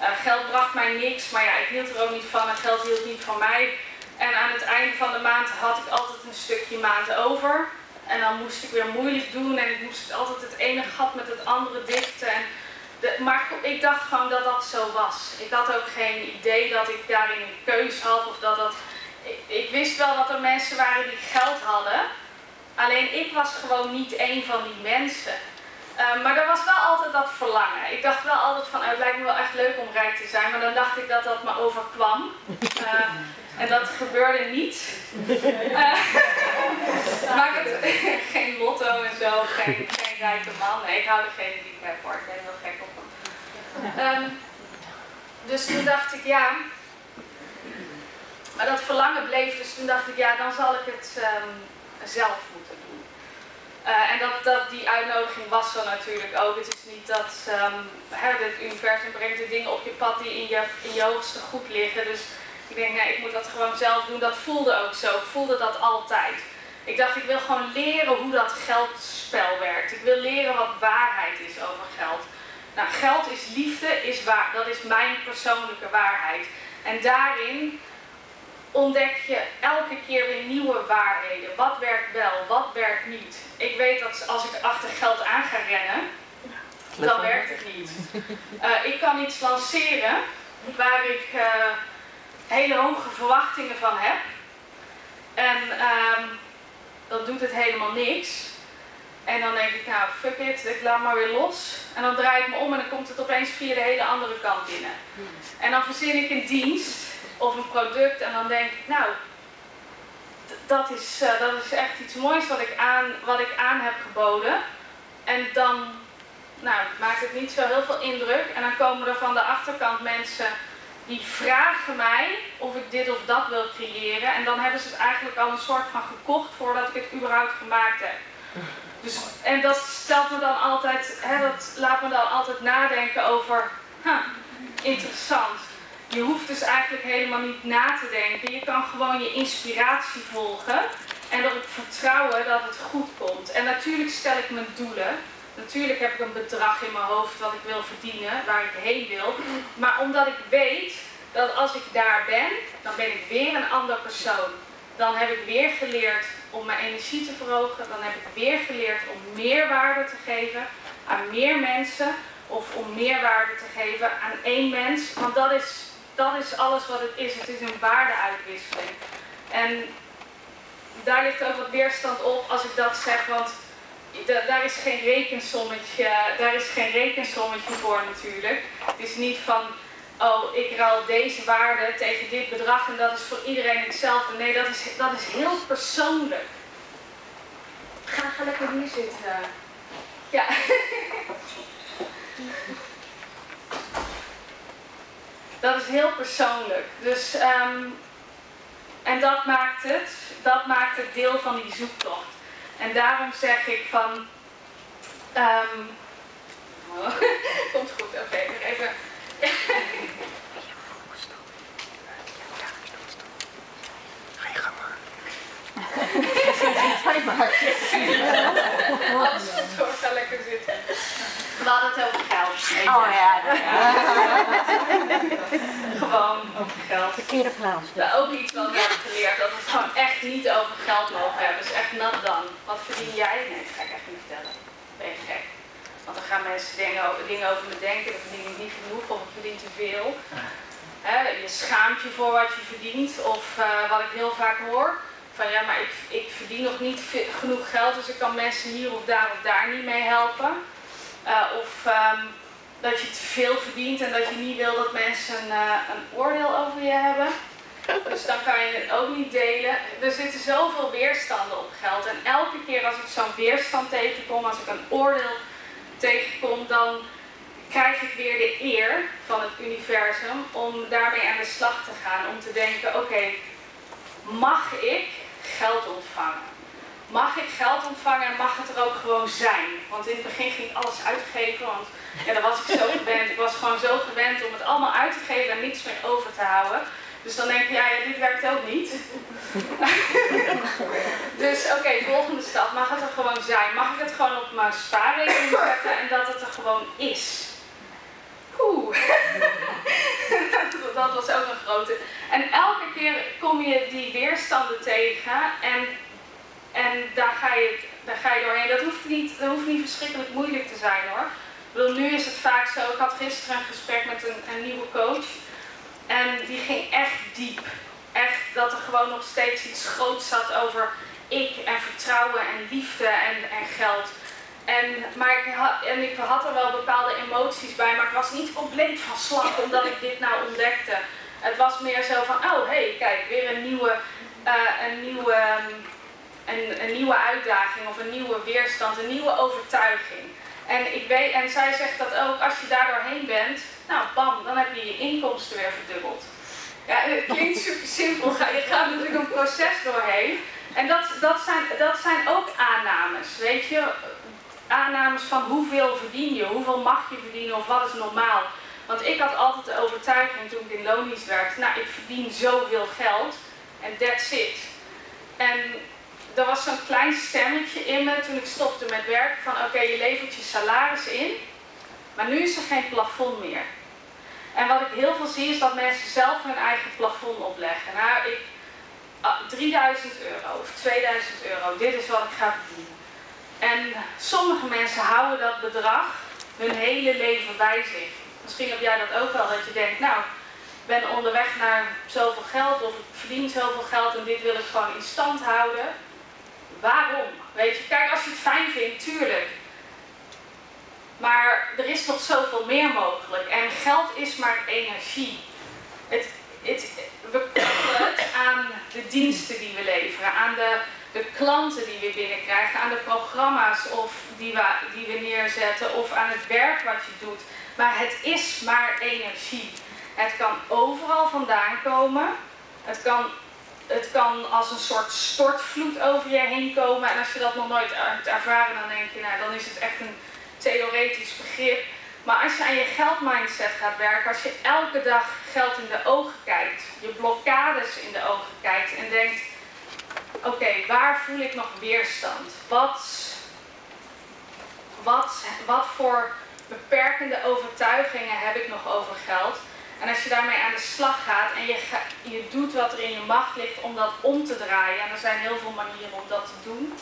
Uh, geld bracht mij niks, maar ja, ik hield er ook niet van en geld hield niet van mij. En aan het einde van de maand had ik altijd een stukje maand over. En dan moest ik weer moeilijk doen en ik moest altijd het ene gat met het andere dichten. En de, maar ik dacht gewoon dat dat zo was. Ik had ook geen idee dat ik daarin een keus had of dat dat... Ik, ik wist wel dat er mensen waren die geld hadden. Alleen ik was gewoon niet een van die mensen. Uh, maar er was wel altijd dat verlangen. Ik dacht wel altijd van, oh, het lijkt me wel echt leuk om rijk te zijn, maar dan dacht ik dat dat me overkwam. Uh, en dat gebeurde niet. Uh, *laughs* *laughs* maak het *laughs* geen lotto en zo, geen, geen rijke man. Nee, ik hou degene die ik heb hoor. Ik ben heel gek op hem. Um, dus toen dacht ik, ja. Maar dat verlangen bleef, dus toen dacht ik, ja, dan zal ik het um, zelf moeten doen. Uh, en dat, dat, die uitnodiging was er natuurlijk ook. Het is niet dat het universum brengt de dingen op je pad die in je, in hoogste goed liggen. Dus ik denk, nee, ik moet dat gewoon zelf doen. Dat voelde ook zo. Ik voelde dat altijd. Ik dacht, ik wil gewoon leren hoe dat geldspel werkt. Ik wil leren wat waarheid is over geld. Nou, geld is liefde, is waar, dat is mijn persoonlijke waarheid. En daarin ontdek je elke keer weer nieuwe waarheden. Wat werkt wel, wat werkt niet. Ik weet dat als ik achter geld aan ga rennen, dan werkt het niet. Uh, ik kan iets lanceren waar ik uh, hele hoge verwachtingen van heb. En um, dan doet het helemaal niks. En dan denk ik, nou fuck it, ik laat maar weer los. En dan draai ik me om en dan komt het opeens via de hele andere kant binnen. En dan verzin ik een dienst of een product en dan denk ik, nou, dat is, uh, dat is echt iets moois wat ik, aan, wat ik aan heb geboden. En dan nou, maakt het niet zo heel veel indruk. En dan komen er van de achterkant mensen die vragen mij of ik dit of dat wil creëren. En dan hebben ze het eigenlijk al een soort van gekocht voordat ik het überhaupt gemaakt heb. Dus, en dat stelt me dan altijd, hè, dat laat me dan altijd nadenken over, huh, interessant. Je hoeft dus eigenlijk helemaal niet na te denken. Je kan gewoon je inspiratie volgen en erop vertrouwen dat het goed komt. En natuurlijk stel ik mijn doelen. Natuurlijk heb ik een bedrag in mijn hoofd wat ik wil verdienen, waar ik heen wil. Maar omdat ik weet dat als ik daar ben, dan ben ik weer een ander persoon. Dan heb ik weer geleerd om mijn energie te verhogen. Dan heb ik weer geleerd om meer waarde te geven aan meer mensen. Of om meer waarde te geven aan één mens. Want dat is, dat is alles wat het is. Het is een waardeuitwisseling. En daar ligt ook wat weerstand op als ik dat zeg. Want daar is geen rekensommetje, daar is geen rekensommetje voor natuurlijk. Het is niet van, oh, ik ruil deze waarde tegen dit bedrag en dat is voor iedereen hetzelfde. Nee, dat is, dat is heel persoonlijk. Ga, ga lekker hier zitten. Ja. *laughs* dat is heel persoonlijk. Dus, um, en dat maakt het, dat maakt het deel van die zoektocht. En daarom zeg ik van. Um, oh, *laughs* komt goed, oké, okay, nog even. Ga maar. *laughs* Alles goed hoor, ga lekker zitten. We hadden het over geld. Oh ja. *laughs* gewoon over geld. Verkeerde plaats. We hebben ook iets wat we hebben geleerd, dat we het gewoon echt niet over geld mogen hebben. Dus echt nat dan. Wat verdien jij? Nee, dat ga ik echt niet vertellen. Ben je gek. Want dan gaan mensen dingen over, dingen over me denken, dan verdien ik niet genoeg of ik verdien te veel. He, je schaamt je voor wat je verdient. Of uh, wat ik heel vaak hoor, van ja, maar ik, ik verdien nog niet genoeg geld, dus ik kan mensen hier of daar of daar niet mee helpen. Uh, of um, dat je te veel verdient en dat je niet wil dat mensen uh, een oordeel over je hebben. Dus dan kan je het ook niet delen. Er zitten zoveel weerstanden op geld. En elke keer als ik zo'n weerstand tegenkom, als ik een oordeel tegenkom, dan krijg ik weer de eer van het universum om daarmee aan de slag te gaan. Om te denken, oké, mag ik geld ontvangen? Mag ik geld ontvangen en mag het er ook gewoon zijn? Want in het begin ging ik alles uitgeven, want ja, daar was ik zo gewend. Ik was gewoon zo gewend om het allemaal uit te geven en niets meer over te houden. Dus dan denk je, ja, dit werkt ook niet. *laughs* dus oké, volgende stap. Mag het er gewoon zijn? Mag ik het gewoon op mijn spaarrekening zetten en dat het er gewoon is? Oeh. *laughs* dat was ook een grote. En elke keer kom je die weerstanden tegen en, en daar, ga je, daar ga je doorheen. Dat hoeft, niet, dat hoeft niet verschrikkelijk moeilijk te zijn hoor. Nu is het vaak zo. Ik had gisteren een gesprek met een, een nieuwe coach. En die ging echt diep. Echt dat er gewoon nog steeds iets groots zat over ik en vertrouwen en liefde en, en geld. En, maar ik had, en ik had er wel bepaalde emoties bij, maar ik was niet compleet van slag omdat ik dit nou ontdekte. Het was meer zo van, oh hé, hey, kijk, weer een nieuwe, uh, een, nieuwe, een, een nieuwe uitdaging of een nieuwe weerstand, een nieuwe overtuiging. En, ik weet, en zij zegt dat ook, als je daar doorheen bent, nou bam, dan heb je je inkomsten weer verdubbeld. Ja, het klinkt *laughs* super simpel, je gaat natuurlijk een proces doorheen. En dat, dat, zijn, dat zijn ook aannames, weet je. Aannames van hoeveel verdien je, hoeveel mag je verdienen of wat is normaal. Want ik had altijd de overtuiging toen ik in loondienst werkte, nou ik verdien zoveel geld en that's it. En er was zo'n klein stemmetje in me toen ik stopte met werken van oké, je levert je salaris in, maar nu is er geen plafond meer. En wat ik heel veel zie is dat mensen zelf hun eigen plafond opleggen. Nou, ik, 3000 ah, euro of 2000 euro, dit is wat ik ga verdienen. En sommige mensen houden dat bedrag hun hele leven bij zich. Misschien heb jij dat ook wel, dat je denkt, nou, ik ben onderweg naar zoveel geld of ik verdien zoveel geld en dit wil ik gewoon in stand houden. Waarom? Weet je, kijk, als je het fijn vindt, tuurlijk. Maar er is nog zoveel meer mogelijk. En geld is maar energie. Het, het, we koppelen het aan de diensten die we leveren, aan de, de klanten die we binnenkrijgen, aan de programma's of die, we, die we neerzetten of aan het werk wat je doet. Maar het is maar energie. Het kan overal vandaan komen. Het kan het kan als een soort stortvloed over je heen komen. En als je dat nog nooit hebt ervaren, dan denk je, nou, dan is het echt een theoretisch begrip. Maar als je aan je geldmindset gaat werken, als je elke dag geld in de ogen kijkt, je blokkades in de ogen kijkt en denkt, oké, waar voel ik nog weerstand? Wat, wat, wat voor beperkende overtuigingen heb ik nog over geld? En als je daarmee aan de slag gaat en je, je doet wat er in je macht ligt om dat om te draaien, en er zijn heel veel manieren om dat te doen,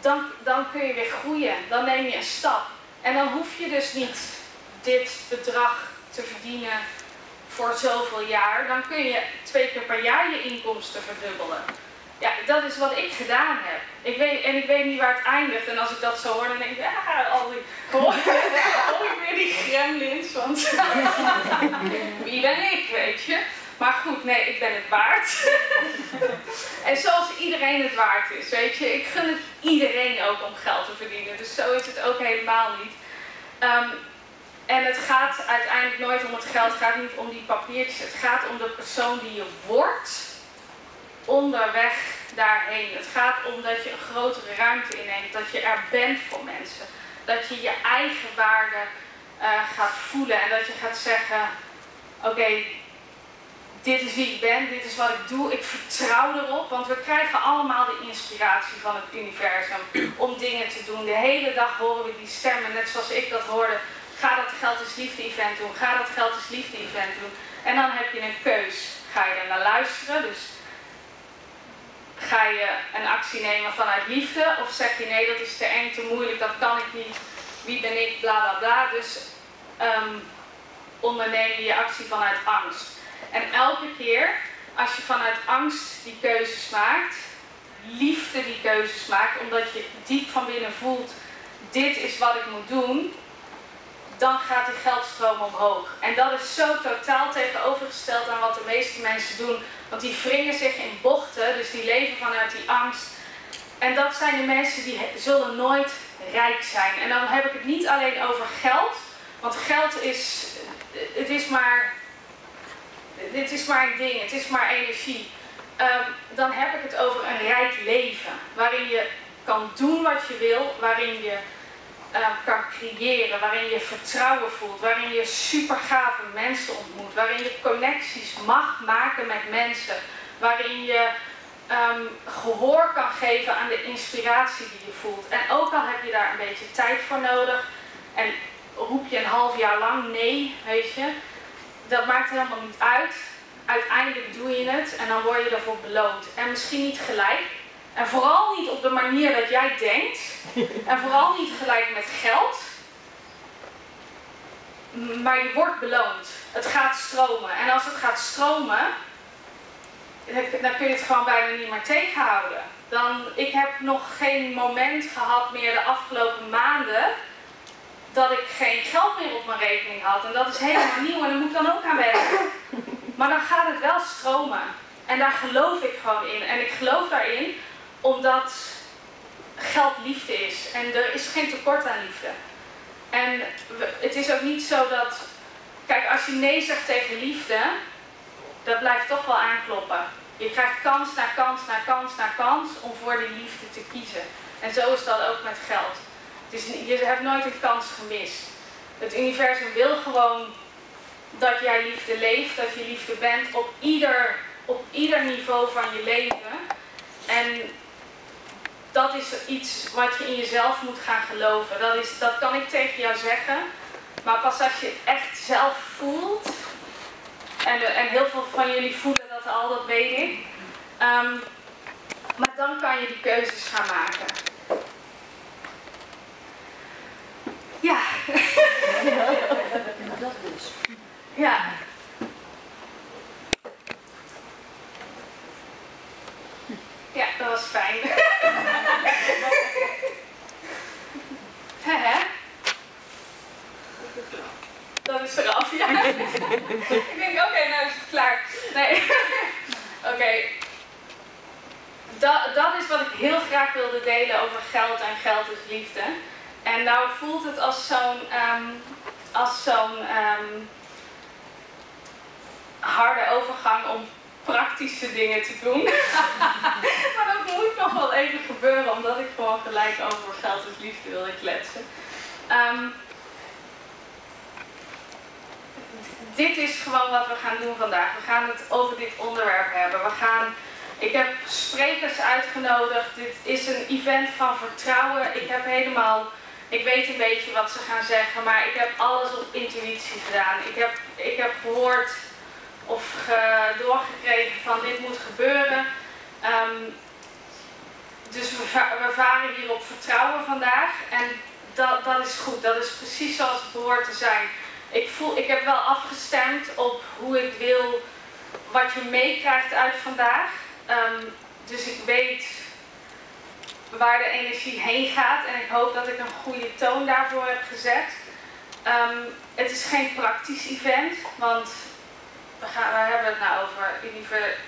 dan, dan kun je weer groeien. Dan neem je een stap. En dan hoef je dus niet dit bedrag te verdienen voor zoveel jaar. Dan kun je twee keer per jaar je inkomsten verdubbelen. Ja, dat is wat ik gedaan heb. Ik weet, en ik weet niet waar het eindigt. En als ik dat zo hoor, dan denk ik, ja, al die, hoor, ik weer die gremlins. Want *laughs* wie ben ik, weet je? Maar goed, nee, ik ben het waard. *laughs* en zoals iedereen het waard is, weet je. Ik gun het iedereen ook om geld te verdienen. Dus zo is het ook helemaal niet. Ehm, en het gaat uiteindelijk nooit om het geld, het gaat niet om die papiertjes. Het gaat om de persoon die je wordt onderweg daarheen. Het gaat om dat je een grotere ruimte inneemt, dat je er bent voor mensen. Dat je je eigen waarde uh, gaat voelen en dat je gaat zeggen, oké, dit is wie ik ben, dit is wat ik doe, ik vertrouw erop, want we krijgen allemaal de inspiratie van het universum om dingen te doen. De hele dag horen we die stemmen, net zoals ik dat hoorde. Ga dat geld is liefde event doen, ga dat geld is liefde event doen. En dan heb je een keus. Ga je er naar luisteren, dus Ga je een actie nemen vanuit liefde of zeg je nee, dat is te eng, te moeilijk, dat kan ik niet, wie ben ik, bla bla bla. Dus um, onderneem je je actie vanuit angst. En elke keer als je vanuit angst die keuzes maakt, liefde die keuzes maakt, omdat je diep van binnen voelt, dit is wat ik moet doen, dan gaat die geldstroom omhoog. En dat is zo totaal tegenovergesteld aan wat de meeste mensen doen. Want die wringen zich in bochten, dus die leven vanuit die angst. En dat zijn de mensen die zullen nooit rijk zijn. En dan heb ik het niet alleen over geld, want geld is, het is maar, dit is maar een ding, het is maar energie. Ehm, dan heb ik het over een rijk leven, waarin je kan doen wat je wil, waarin je ehm, kan creëren, waarin je vertrouwen voelt, waarin je super gave mensen ontmoet, waarin je connecties mag maken met mensen, waarin je um, gehoor kan geven aan de inspiratie die je voelt. En ook al heb je daar een beetje tijd voor nodig en roep je een half jaar lang nee, weet je, dat maakt helemaal niet uit. Uiteindelijk doe je het en dan word je ervoor beloond. En misschien niet gelijk. En vooral niet op de manier dat jij denkt. *laughs* En vooral niet gelijk met geld. Maar je wordt beloond. Het gaat stromen. En als het gaat stromen, dan kun je het gewoon bijna niet meer tegenhouden. Dan, ik heb nog geen moment gehad meer de afgelopen maanden dat ik geen geld meer op mijn rekening had. En dat is helemaal nieuw en daar moet ik dan ook aan werken. *laughs* Maar dan gaat het wel stromen. En daar geloof ik gewoon in. En ik geloof daarin omdat geld liefde is. En er is geen tekort aan liefde. En het is ook niet zo dat. Kijk, als je nee zegt tegen liefde, dat blijft toch wel aankloppen. Je krijgt kans na kans na kans na kans om voor die liefde te kiezen. En zo is dat ook met geld. je hebt nooit een kans gemist. Het universum wil gewoon dat jij liefde leeft, dat je liefde bent op ieder, op ieder niveau van je leven. En dat is iets wat je in jezelf moet gaan geloven. Dat, is, dat kan ik tegen jou zeggen. Maar pas als je het echt zelf voelt. En, en heel veel van jullie voelen dat al, dat weet ik. Um, maar dan kan je die keuzes gaan maken. Ja. *laughs* dat dus. Ja. Ja, dat was fijn. *laughs* Hè? Dat is eraf, ja. ik denk, oké, okay, nou is het klaar. Nee. *laughs* oké. Dat, dat is wat ik heel graag wilde delen over geld en geld is liefde. En nou voelt het als zo'n um, als zo'n um, harde overgang om praktische dingen te doen. *laughs* wel even gebeuren, omdat ik gewoon gelijk over geld is liefde wilde kletsen. Um, dit is gewoon wat we gaan doen vandaag. We gaan het over dit onderwerp hebben. We gaan, ik heb sprekers uitgenodigd. Dit is een event van vertrouwen. Ik heb helemaal, ik weet een beetje wat ze gaan zeggen, maar ik heb alles op intuïtie gedaan. Ik heb, ik heb gehoord of doorgekregen van dit moet gebeuren. Ehm, dus we, we, varen hier op vertrouwen vandaag. En dat, dat is goed. Dat is precies zoals het behoort te zijn. Ik, voel, ik heb wel afgestemd op hoe ik wil wat je meekrijgt uit vandaag. Ehm, dus ik weet waar de energie heen gaat en ik hoop dat ik een goede toon daarvoor heb gezet. Ehm, het is geen praktisch event, want we, gaan, we hebben het nou over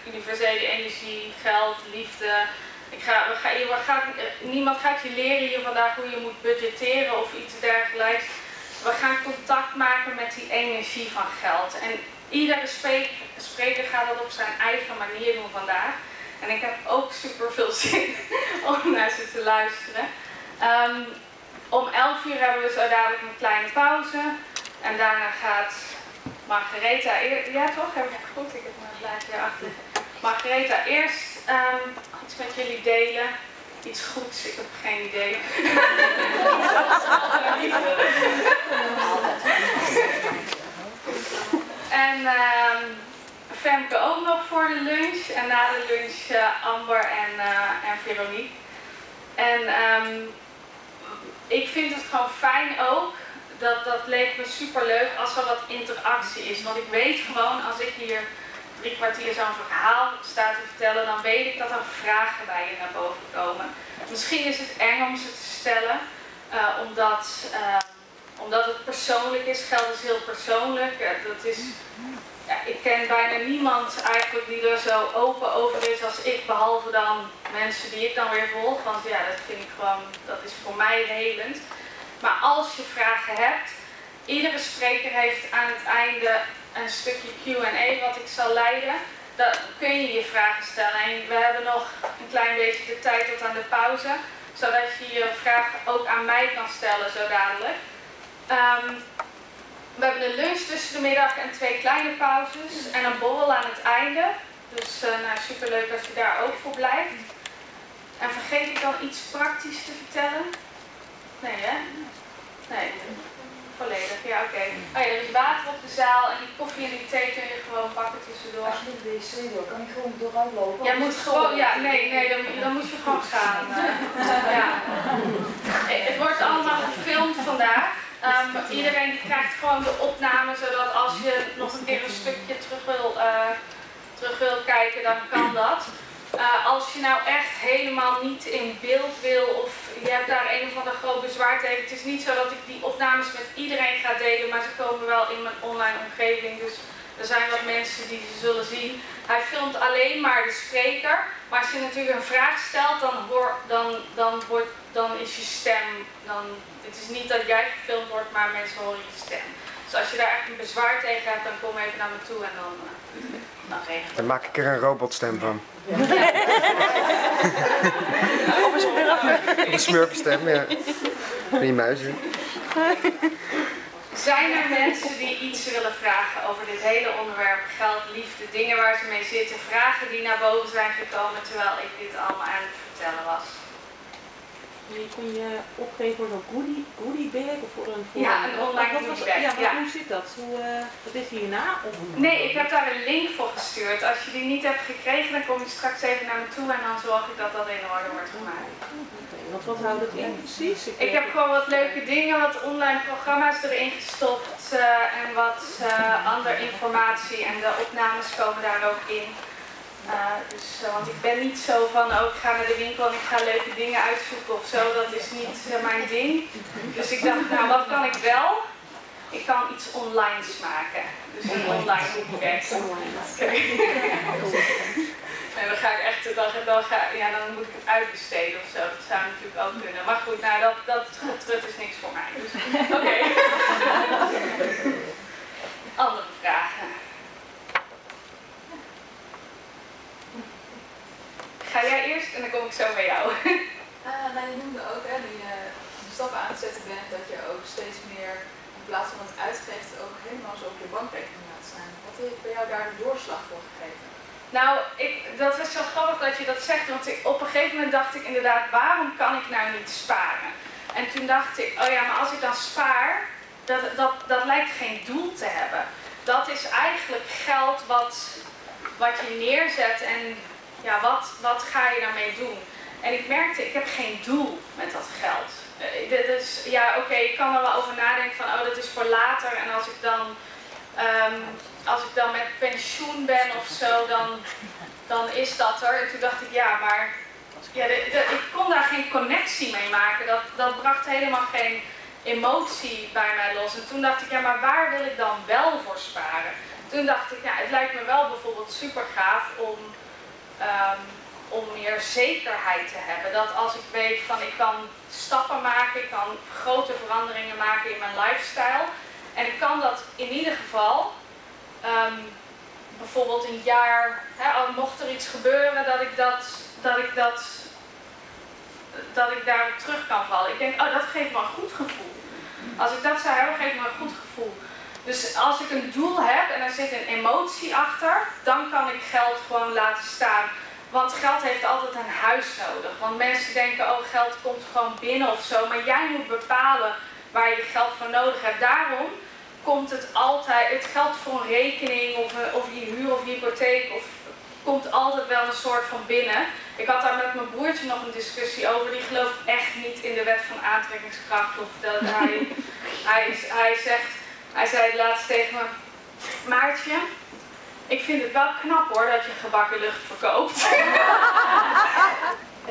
universele energie, geld, liefde. Ik ga, we we gaan, niemand gaat je leren hier vandaag hoe je moet budgetteren of iets dergelijks. We gaan contact maken met die energie van geld. En iedere spreker, gaat dat op zijn eigen manier doen vandaag. En ik heb ook super veel *laughs* zin om naar ze te luisteren. Um, om 11 uur hebben we zo dadelijk een kleine pauze. En daarna gaat Margaretha, ja toch? Heb ik goed? Ik heb mijn blaadje achter. Margaretha eerst um, iets met jullie delen. Iets goeds, ik heb geen idee. *laughs* en um, Femke ook nog voor de lunch. En na de lunch uh, Amber en, uh, en Veronique. En um, ik vind het gewoon fijn ook dat, dat leek me super leuk als er wat interactie is. Want ik weet gewoon, als ik hier drie kwartier zo'n verhaal sta te vertellen, dan weet ik dat er vragen bij je naar boven komen. Misschien is het eng om ze te stellen, uh, omdat uh, omdat het persoonlijk is, geld is heel persoonlijk. dat is, ja, ik ken bijna niemand eigenlijk die er zo open over is als ik, behalve dan mensen die ik dan weer volg. Want ja, dat vind ik gewoon, dat is voor mij helend. Maar als je vragen hebt, iedere spreker heeft aan het einde een stukje Q&A wat ik zal leiden. Dan kun je je vragen stellen. En we hebben nog een klein beetje de tijd tot aan de pauze. Zodat je je vragen ook aan mij kan stellen zo dadelijk. Um, we hebben een lunch tussen de middag en twee kleine pauzes. En een borrel aan het einde. Dus uh, nou, superleuk als je daar ook voor blijft. En vergeet ik dan iets praktisch te vertellen? Nee hè? Nee. Volledig, ja oké. Okay. Oh ja, er is water op de zaal en die koffie en die thee kun je gewoon pakken tussendoor. Als je de wc wil, kan ik gewoon dooruit lopen? Jij moet gewoon, ja, nee, nee, dan, dan moet je gewoon gaan. Uh, *laughs* ja. Het wordt allemaal gefilmd vandaag. Um, iedereen die krijgt gewoon de opname, zodat als je nog een keer een stukje terug wil, uh, terug wil kijken, dan kan dat. Uh, als je nou echt helemaal niet in beeld wil of je hebt daar een of ander groot bezwaar tegen. Het is niet zo dat ik die opnames met iedereen ga delen, maar ze komen wel in mijn online omgeving. Dus er zijn wat mensen die ze zullen zien. Hij filmt alleen maar de spreker. Maar als je natuurlijk een vraag stelt, dan, hoor, dan, dan, wordt, dan is je stem. Dan, het is niet dat jij gefilmd wordt, maar mensen horen je stem. Dus als je daar echt een bezwaar tegen hebt, dan kom even naar me toe en dan, uh, dan regelen Dan maak ik er een robotstem van. Ja. *laughs* Of een smurfen. Een smurfenstem, ja. Van die muizen. Zijn er mensen die iets willen vragen over dit hele onderwerp geld, liefde, dingen waar ze mee zitten, vragen die naar boven zijn gekomen terwijl ik dit allemaal aan het vertellen was? Je kon je opgeven voor zo'n goodie, goodie bag of voor een... Voor ja, een online goodie bag. Ja, maar hoe zit dat? Hoe, uh, wat is hierna? Of... Nee, ik heb daar een link voor gestuurd. Als je die niet hebt gekregen, dan kom je straks even naar me toe en dan zorg ik dat dat in orde wordt gemaakt. Okay, want wat houdt het in precies? Ik, ik heb gewoon wat leuke dingen, wat online programma's erin gestopt uh, en wat *laughs* uh, andere informatie en de opnames komen daar ook in. Uh, dus, uh, want ik ben niet zo van, oh ik ga naar de winkel en ik ga leuke dingen uitzoeken of zo. Dat is niet uh, mijn ding. Dus ik dacht, nou wat kan ik wel? Ik kan iets online maken. Dus een online boekwerk. *laughs* en dan ga ik echt, dan, dan, ga, ja, dan moet ik het uitbesteden of zo. Dat zou natuurlijk ook kunnen. Maar goed, nou dat, dat, dat is niks voor mij. Dus, Oké. Okay. *laughs* Andere vragen? Ga jij eerst en dan kom ik zo bij jou. Uh, nou, je noemde ook hè, dat je de stappen aan het zetten bent, dat je ook steeds meer in plaats van het uitgeeft ook helemaal zo op je bankrekening laat staan. Wat heeft bij jou daar de doorslag voor gegeven? Nou, ik, dat is zo grappig dat je dat zegt, want ik, op een gegeven moment dacht ik inderdaad, waarom kan ik nou niet sparen? En toen dacht ik, oh ja, maar als ik dan spaar, dat, dat, dat lijkt geen doel te hebben. Dat is eigenlijk geld wat, wat je neerzet en ja, wat, wat ga je daarmee doen? En ik merkte, ik heb geen doel met dat geld. Uh, is, ja, oké, ik kan er wel over nadenken van, oh, dat is voor later. En als ik dan, um, als ik dan met pensioen ben of zo, dan, dan is dat er. En toen dacht ik, ja, maar ja, ik kon daar geen connectie mee maken. Dat, dat bracht helemaal geen emotie bij mij los. En toen dacht ik, ja, maar waar wil ik dan wel voor sparen? Toen dacht ik, ja, het lijkt me wel bijvoorbeeld super gaaf om um, om meer zekerheid te hebben. Dat als ik weet van ik kan stappen maken, ik kan grote veranderingen maken in mijn lifestyle. En ik kan dat in ieder geval, um, bijvoorbeeld een jaar, hè, mocht er iets gebeuren, dat ik dat, dat ik dat, dat ik daar terug kan vallen. Ik denk, oh dat geeft me een goed gevoel. Als ik dat zou hebben, geeft me een goed gevoel. Dus als ik een doel heb en er zit een emotie achter, dan kan ik geld gewoon laten staan. Want geld heeft altijd een huis nodig. Want mensen denken, oh geld komt gewoon binnen of zo. Maar jij moet bepalen waar je geld voor nodig hebt. Daarom komt het altijd, het geld voor een rekening of, of je huur of hypotheek of komt altijd wel een soort van binnen. Ik had daar met mijn broertje nog een discussie over. Die gelooft echt niet in de wet van aantrekkingskracht. Of dat hij, *laughs* hij, hij zegt hij zei laatst tegen me, Maartje, ik vind het wel knap hoor dat je gebakken lucht verkoopt. *laughs*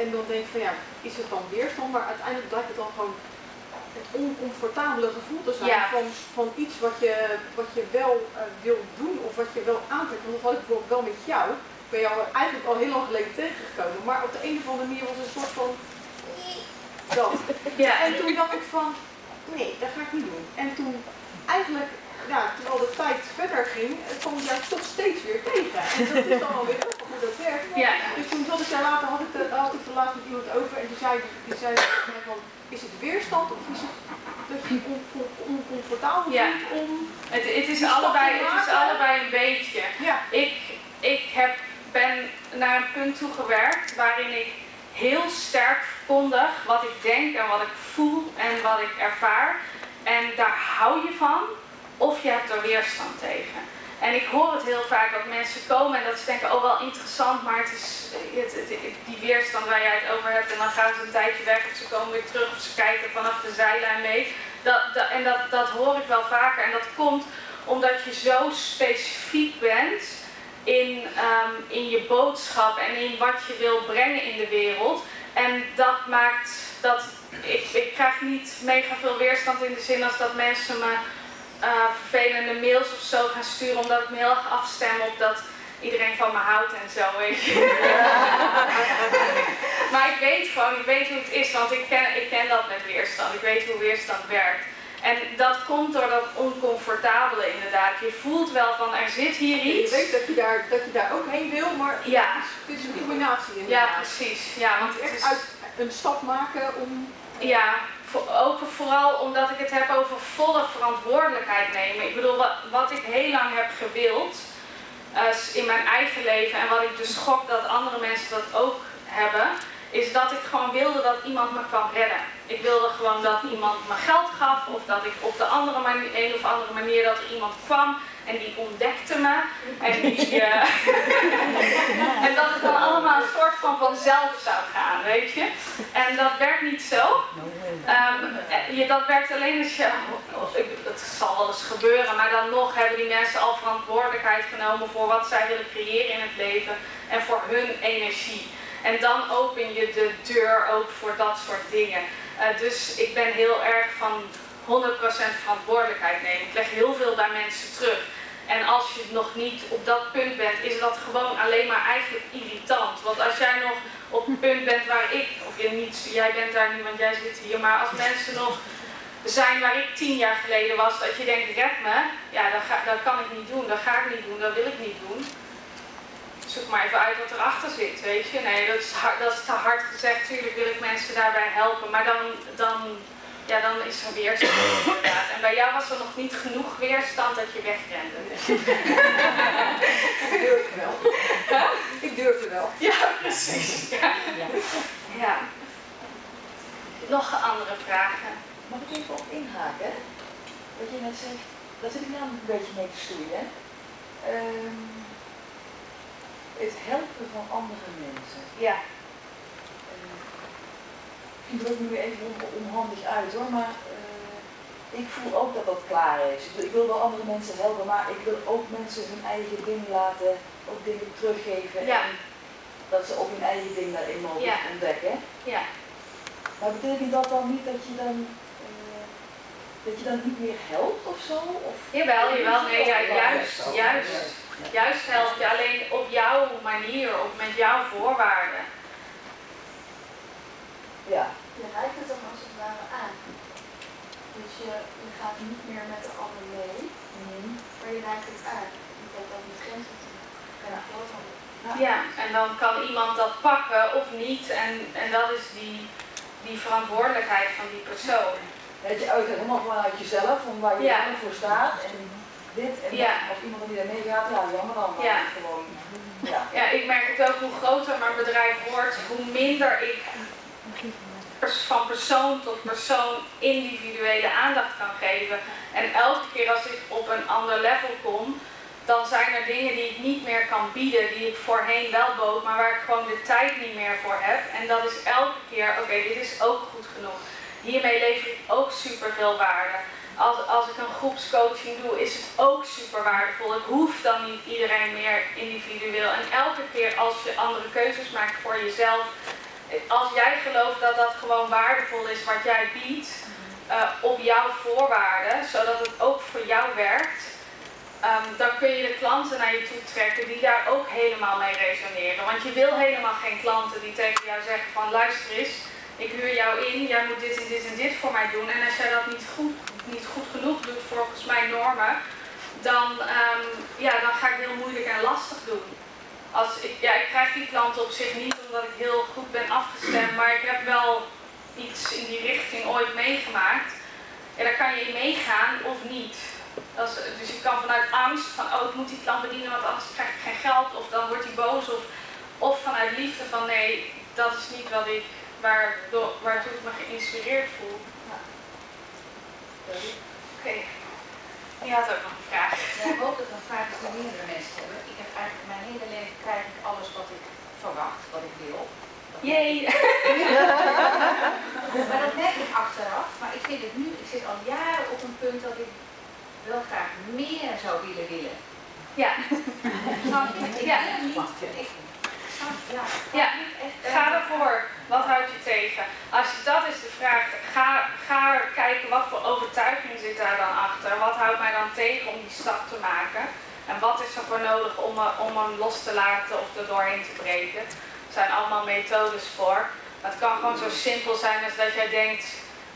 en dan denk ik van ja, is het dan weerstand, maar uiteindelijk blijkt het dan gewoon het oncomfortabele gevoel te zijn Ja. van, van iets wat je, wat je wel eh, wil doen of wat je wel aantrekt. Want dat had ik bijvoorbeeld wel met jou. Ik ben jou eigenlijk al heel lang geleden tegengekomen, maar op de een of andere manier was het een soort van dat. Ja, En toen dacht ik van, nee, dat ga ik niet doen. En toen eigenlijk, ja, terwijl de tijd verder ging, kwam ik jou toch steeds weer tegen. En dat is dan alweer grappig hoe dat werkt. ja. Dus toen zat ik daar later, had ik, had ik er laatst met iemand over en die zei, die zei van, is het weerstand of is het dat je je oncom- oncomfortabel Ja. voelt om... Het, het, is allebei, te het is allebei een beetje. Ja, Ik, ik heb, ben naar een punt toe gewerkt waarin ik heel sterk verkondig wat ik denk en wat ik voel en wat ik ervaar. En daar hou je van of je hebt er weerstand tegen. En ik hoor het heel vaak dat mensen komen en dat ze denken, oh wel interessant, maar het is het, die weerstand waar jij het over hebt. En dan gaan ze een tijdje weg of ze komen weer terug of ze kijken vanaf de zijlijn mee. Dat, en dat, dat hoor ik wel vaker en dat komt omdat je zo specifiek bent in, ehm, in je boodschap en in wat je wil brengen in de wereld. En dat maakt dat ik, ik krijg niet mega veel weerstand in de zin als dat mensen me eh, vervelende mails of zo gaan sturen omdat ik me heel erg afstem op dat iedereen van me houdt en zo, weet je. *laughs* maar ik weet gewoon, ik weet hoe het is, want ik ken, ik ken dat met weerstand. Ik weet hoe weerstand werkt. En dat komt door dat oncomfortabele inderdaad. Je voelt wel van er zit hier je iets. weet dat je, daar, dat je daar ook heen wil, maar Ja. het is een combinatie Ja, inderdaad. precies. Ja, want Je het is, uit een stap maken om... ja, voor- ook vooral omdat ik het heb over volle verantwoordelijkheid nemen. Ik bedoel, wat, wat ik heel lang heb gewild eh, in mijn eigen leven en wat ik dus gok dat andere mensen dat ook hebben, is dat ik gewoon wilde dat iemand me kwam redden. Ik wilde gewoon dat iemand me geld gaf of dat ik op de andere manier, een of andere manier dat er iemand kwam en die ontdekte me. En, eh, *laughs* en dat het dan allemaal een soort van vanzelf zou gaan, weet je. En dat werkt niet zo. Ehm, eh, je, dat werkt alleen als je, het zal wel eens gebeuren, maar dan nog hebben die mensen al verantwoordelijkheid genomen voor wat zij willen creëren in het leven en voor hun energie. En dan open je de deur ook voor dat soort dingen. Eh, dus ik ben heel erg van 100% verantwoordelijkheid nemen. Ik leg heel veel bij mensen terug. En als je nog niet op dat punt bent, is dat gewoon alleen maar eigenlijk irritant. Want als jij nog op een punt bent waar ik, of je niet, jij bent daar niet, want jij zit hier, maar als mensen nog zijn waar ik tien jaar geleden was, dat je denkt, red me, ja, dat, ga, dat kan ik niet doen, dat ga ik niet doen, dat wil ik niet doen. Zoek maar even uit wat erachter zit, weet je. Nee, dat is, dat is te hard gezegd. Tuurlijk wil ik mensen daarbij helpen, maar dan, dan, ja, dan is er weerstand inderdaad. En bij jou was er nog niet genoeg weerstand dat je wegrende. Ik durfde wel. Ik durfde wel. Ja, precies. Ja. ja. Nog andere vragen? Mag ik even op inhaken? Wat je net zegt, daar zit ik namelijk een beetje mee te stoeien. Ehm, het helpen van andere mensen. Ja. Ik druk nu even on- onhandig uit hoor, maar eh, ik voel ook dat dat klaar is. Ik wil, ik wil wel andere mensen helpen, maar ik wil ook mensen hun eigen ding laten, ook dingen teruggeven. Ja. En dat ze ook hun eigen ding daarin mogen Ja. ontdekken. Ja. Maar betekent dat dan niet dat je dan, eh, dat je dan niet meer helpt of zo? Of? Jawel, jawel. Nee, ja, juist, Ja. juist. Juist help je alleen op jouw manier, op met jouw voorwaarden. Ja. Je reikt het dan als het ware aan. Dus je, je gaat niet meer met de ander mee, Mhm. maar je reikt het aan. Je hebt dan met grenzen te maken. Dan. Ja, en dan kan iemand dat pakken of niet. En, en dat is die, die verantwoordelijkheid van die persoon. Dat je uitgaat helemaal vanuit jezelf, van waar je Ja. voor staat en dit en Ja. dat. Als iemand er niet aan meegaat, ja jammer dan. maar Ja. Gewoon, ja. Ja, ik merk het ook hoe groter mijn bedrijf wordt, hoe minder ik van persoon tot persoon individuele aandacht kan geven. En elke keer als ik op een ander level kom, dan zijn er dingen die ik niet meer kan bieden, die ik voorheen wel bood, maar waar ik gewoon de tijd niet meer voor heb. En dat is elke keer, oké, dit is ook goed genoeg. Hiermee lever ik ook superveel waarde. Als, als ik een groepscoaching doe, is het ook super waardevol. Ik hoef dan niet iedereen meer individueel. En elke keer als je andere keuzes maakt voor jezelf, als jij gelooft dat dat gewoon waardevol is wat jij biedt, eh, op jouw voorwaarden, zodat het ook voor jou werkt, ehm, dan kun je de klanten naar je toe trekken die daar ook helemaal mee resoneren. Want je wil helemaal geen klanten die tegen jou zeggen van luister eens, ik huur jou in, jij moet dit en dit en dit voor mij doen. En als jij dat niet goed, niet goed genoeg doet volgens mijn normen, dan, ehm, ja, dan ga ik heel moeilijk en lastig doen. Als ik, ja, ik krijg die klanten op zich niet omdat ik heel goed ben afgestemd, maar ik heb wel iets in die richting ooit meegemaakt. En daar kan je in meegaan of niet. dus je kan vanuit angst van, oh ik moet die klant bedienen, want anders krijg ik geen geld. Of dan wordt hij boos. Of, of vanuit liefde van, nee, dat is niet wat ik, waardoor, waartoe ik me geïnspireerd voel. Oké. Okay. Je had ook nog een vraag. Ja, ik hoop dat een vraag is die meerdere mensen hebben. Eigenlijk mijn hele leven krijg ik alles wat ik verwacht, wat ik wil. Jee! *laughs* maar dat merk ik achteraf. Maar ik vind het nu, ik zit al jaren op een punt dat ik wel graag meer zou willen willen. Ja. Snap je? Ik ja. niet. Ik, ja. ja. Ga ervoor. Wat houdt je tegen? Als je, dat is de vraag. Ga, ga kijken wat voor overtuiging zit daar dan achter. Wat houdt mij dan tegen om die stap te maken? En wat is er voor nodig om, om hem los te laten of er doorheen te breken? Er zijn allemaal methodes voor. Maar het kan gewoon zo simpel zijn als dat jij denkt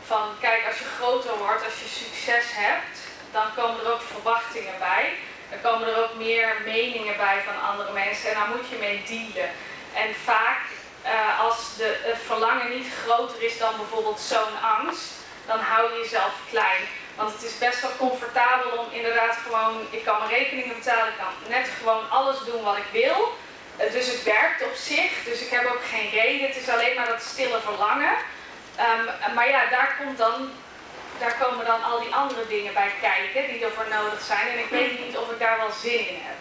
van kijk als je groter wordt, als je succes hebt, dan komen er ook verwachtingen bij. Dan komen er ook meer meningen bij van andere mensen en daar moet je mee dealen. En vaak uh, als de, het verlangen niet groter is dan bijvoorbeeld zo'n angst, dan hou je jezelf klein. Want het is best wel comfortabel om inderdaad gewoon, ik kan mijn rekeningen betalen, ik kan net gewoon alles doen wat ik wil. Uh, dus het werkt op zich, dus ik heb ook geen reden, het is alleen maar dat stille verlangen. Um, maar ja, daar, komt dan, daar komen dan al die andere dingen bij kijken die ervoor nodig zijn. En ik weet niet of ik daar wel zin in heb.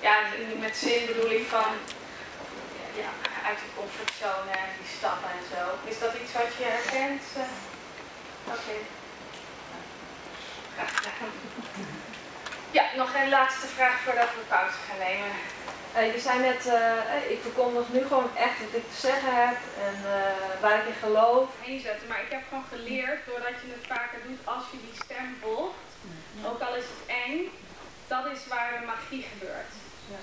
Ja, met zin bedoel ik van, ja, uit de comfortzone, die stappen en zo. Is dat iets wat je herkent? Uh, Oké. Ja, nog een laatste vraag voordat we pauze gaan nemen. Uh, je zei net, uh, ik verkondig nu gewoon echt wat ik te zeggen heb en uh, waar ik in geloof. Inzetten, maar ik heb gewoon geleerd, doordat je het vaker doet als je die stem volgt, ook al is het eng, dat is waar de magie gebeurt. Ja.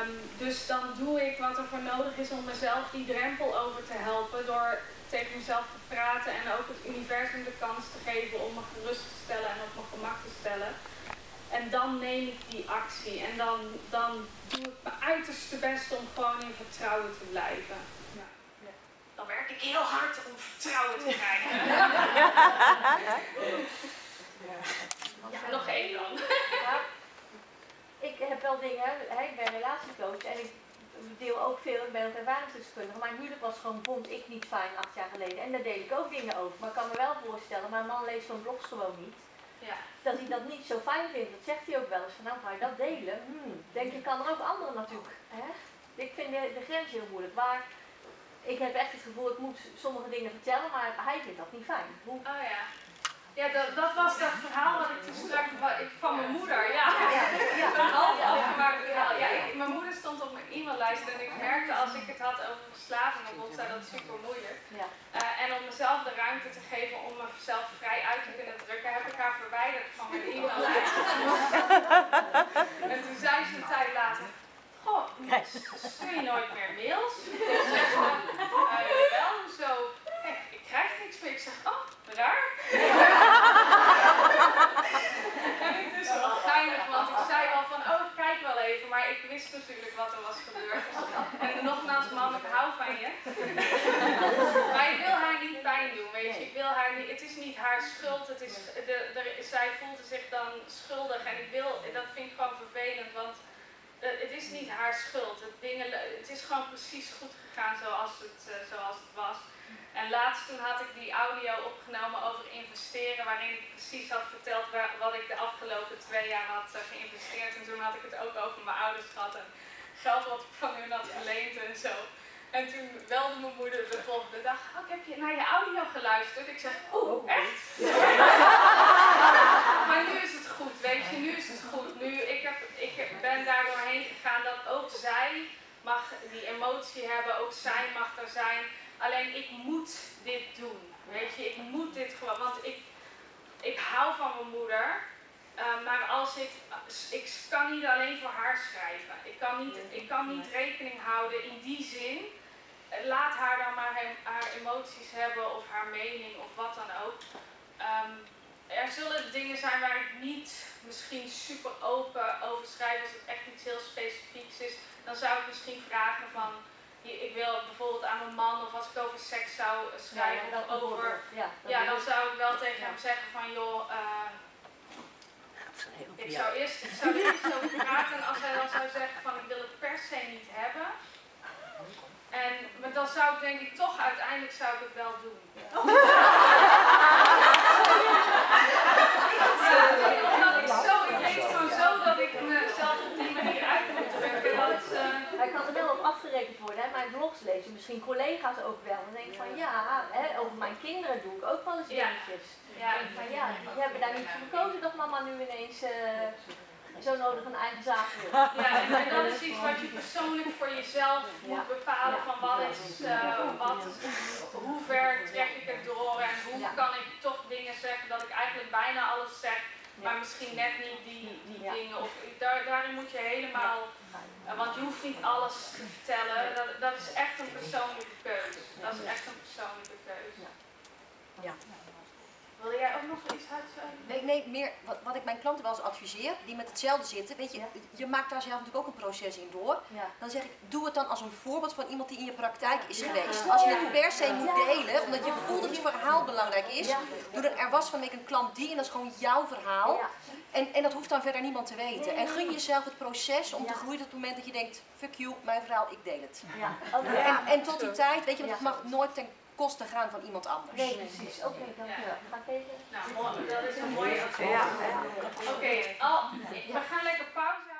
Um, dus dan doe ik wat er voor nodig is om mezelf die drempel over te helpen door tegen mezelf te praten en ook het universum de kans te geven om me gerust te stellen en op mijn gemak te stellen. En dan neem ik die actie en dan, dan doe ik mijn uiterste best om gewoon in vertrouwen te blijven. Ja. Dan werk ik heel hard om vertrouwen te krijgen. *laughs* Ja, nog één dan ik heb wel dingen, hè, ik ben relatiecoach en ik deel ook veel, ik ben ook ervaringsdeskundige. Mijn huwelijk was gewoon, vond ik niet fijn acht jaar geleden. En daar deel ik ook dingen over. Maar ik kan me wel voorstellen, mijn man leest zo'n blog gewoon niet. Ja. Dat hij dat niet zo fijn vindt. Dat zegt hij ook wel eens. Van nou, ga je dat delen? Hmm. Denk ik, kan er ook anderen natuurlijk. Hè? Ik vind de, de grens heel moeilijk. Maar ik heb echt het gevoel, ik moet sommige dingen vertellen, maar hij vindt dat niet fijn. Hoe? Oh ja. Ja, dat, dat was dat verhaal wat ik toen straks van mijn moeder. Ja, ja, ja. een *laughs* half afgemaakt verhaal. Ja, mijn moeder stond op mijn e-maillijst en ik merkte als ik het had over verslaving, dan vond zij dat super moeilijk. Ja. Uh, en om mezelf de ruimte te geven om mezelf vrij uit te kunnen drukken, heb ik haar verwijderd van mijn e-maillijst. *laughs* en toen zei ze een tijd later. Goh, stuur je nooit meer mails? Ik zeg, uh, wel, zo. ik krijg niks meer. Ik zeg, oh, raar. en *laughs* het is wel geinig, want ik zei al van, oh, kijk wel even. Maar ik wist natuurlijk wat er was gebeurd. En nogmaals, mam, ik hou van je. *laughs* maar ik wil haar niet pijn doen, weet je. Ik wil haar niet, het is niet haar schuld. Het is, de, zij voelde zich dan schuldig. En ik wil, dat vind ik gewoon vervelend, want uh, het is niet haar schuld. Het, dingen, het is gewoon precies goed gegaan zoals het, uh, zoals het was. En laatst toen had ik die audio opgenomen over investeren, waarin ik precies had verteld waar, wat ik de afgelopen twee jaar had uh, geïnvesteerd. En toen had ik het ook over mijn ouders gehad en geld wat ik van hun had geleend en zo. En toen belde mijn moeder de volgende dag, oh, heb je naar je audio geluisterd? Ik zeg, oh, echt? *laughs* maar nu is het goed, weet je, nu is het goed. Nu, ik, heb, ik ben daar doorheen gegaan dat ook zij mag die emotie hebben, ook zij mag er zijn. Alleen ik moet dit doen. Weet je, ik moet dit gewoon. Want ik, ik hou van mijn moeder. eh, maar als ik, ik kan niet alleen voor haar schrijven. Ik kan niet, ik kan niet rekening houden in die zin. Laat haar dan maar hem- haar emoties hebben of haar mening of wat dan ook. Ehm, er zullen dingen zijn waar ik niet misschien super open over schrijf als het echt iets heel specifieks is. Dan zou ik misschien vragen van, ik wil bijvoorbeeld aan mijn man of als ik over seks zou eh, schrijven Ja, of dat over. Ja, dan zou ik wel tegen hem zeggen van joh, eh, ik Ja. zou eerst, ik zou er eerst over praten en als hij dan zou zeggen van ik wil het per se niet hebben. En maar dan zou ik denk ik toch uiteindelijk zou ik het wel doen *laughs* ik zo, ik weet gewoon zo dat ik mezelf op die manier uit moet drukken. Dat Hij kan er wel op afgerekend worden. Hè? Mijn blogs lezen misschien collega's ook wel. Dan denk ik van ja, hè, over mijn kinderen doe ik ook wel eens dingetjes. ja, Ik van ja, die hebben daar niet voor gekozen dat mama nu ineens eh, zo nodig een eigen zaak wil. Ja, en, dat is iets wat je persoonlijk voor jezelf moet bepalen van wat is, eh, wat, hoe ver trek ik het door en hoe kan ik toch dingen zeggen dat ik eigenlijk bijna alles zeg, maar misschien net niet die, die dingen. Of daar, daarin moet je helemaal, want je hoeft niet alles te vertellen, dat, dat is echt een persoonlijke keuze. Dat is echt een persoonlijke keuze. Ja. Wil jij ook nog iets uitzeggen? Nee, nee, meer wat, wat ik mijn klanten wel eens adviseer, die met hetzelfde zitten. Weet je, je maakt daar zelf natuurlijk ook een proces in door. Ja. Dan zeg ik, doe het dan als een voorbeeld van iemand die in je praktijk is Ja. geweest. Als je het per se moet delen, omdat je voelt dat het verhaal belangrijk is. Doe er, er was van mij een klant die en dat is gewoon jouw verhaal. En, en dat hoeft dan verder niemand te weten. En gun jezelf het proces om te groeien tot het moment dat je denkt, fuck you, mijn verhaal, ik deel het. Ja. Oké. En, en tot die tijd, weet je, want het mag nooit ten koste gaan van iemand anders. Nee, precies. Oké, dankjewel. Ga ik even. Nou, mooi. dat is een mooie advies. Ja. Oké, we gaan lekker pauze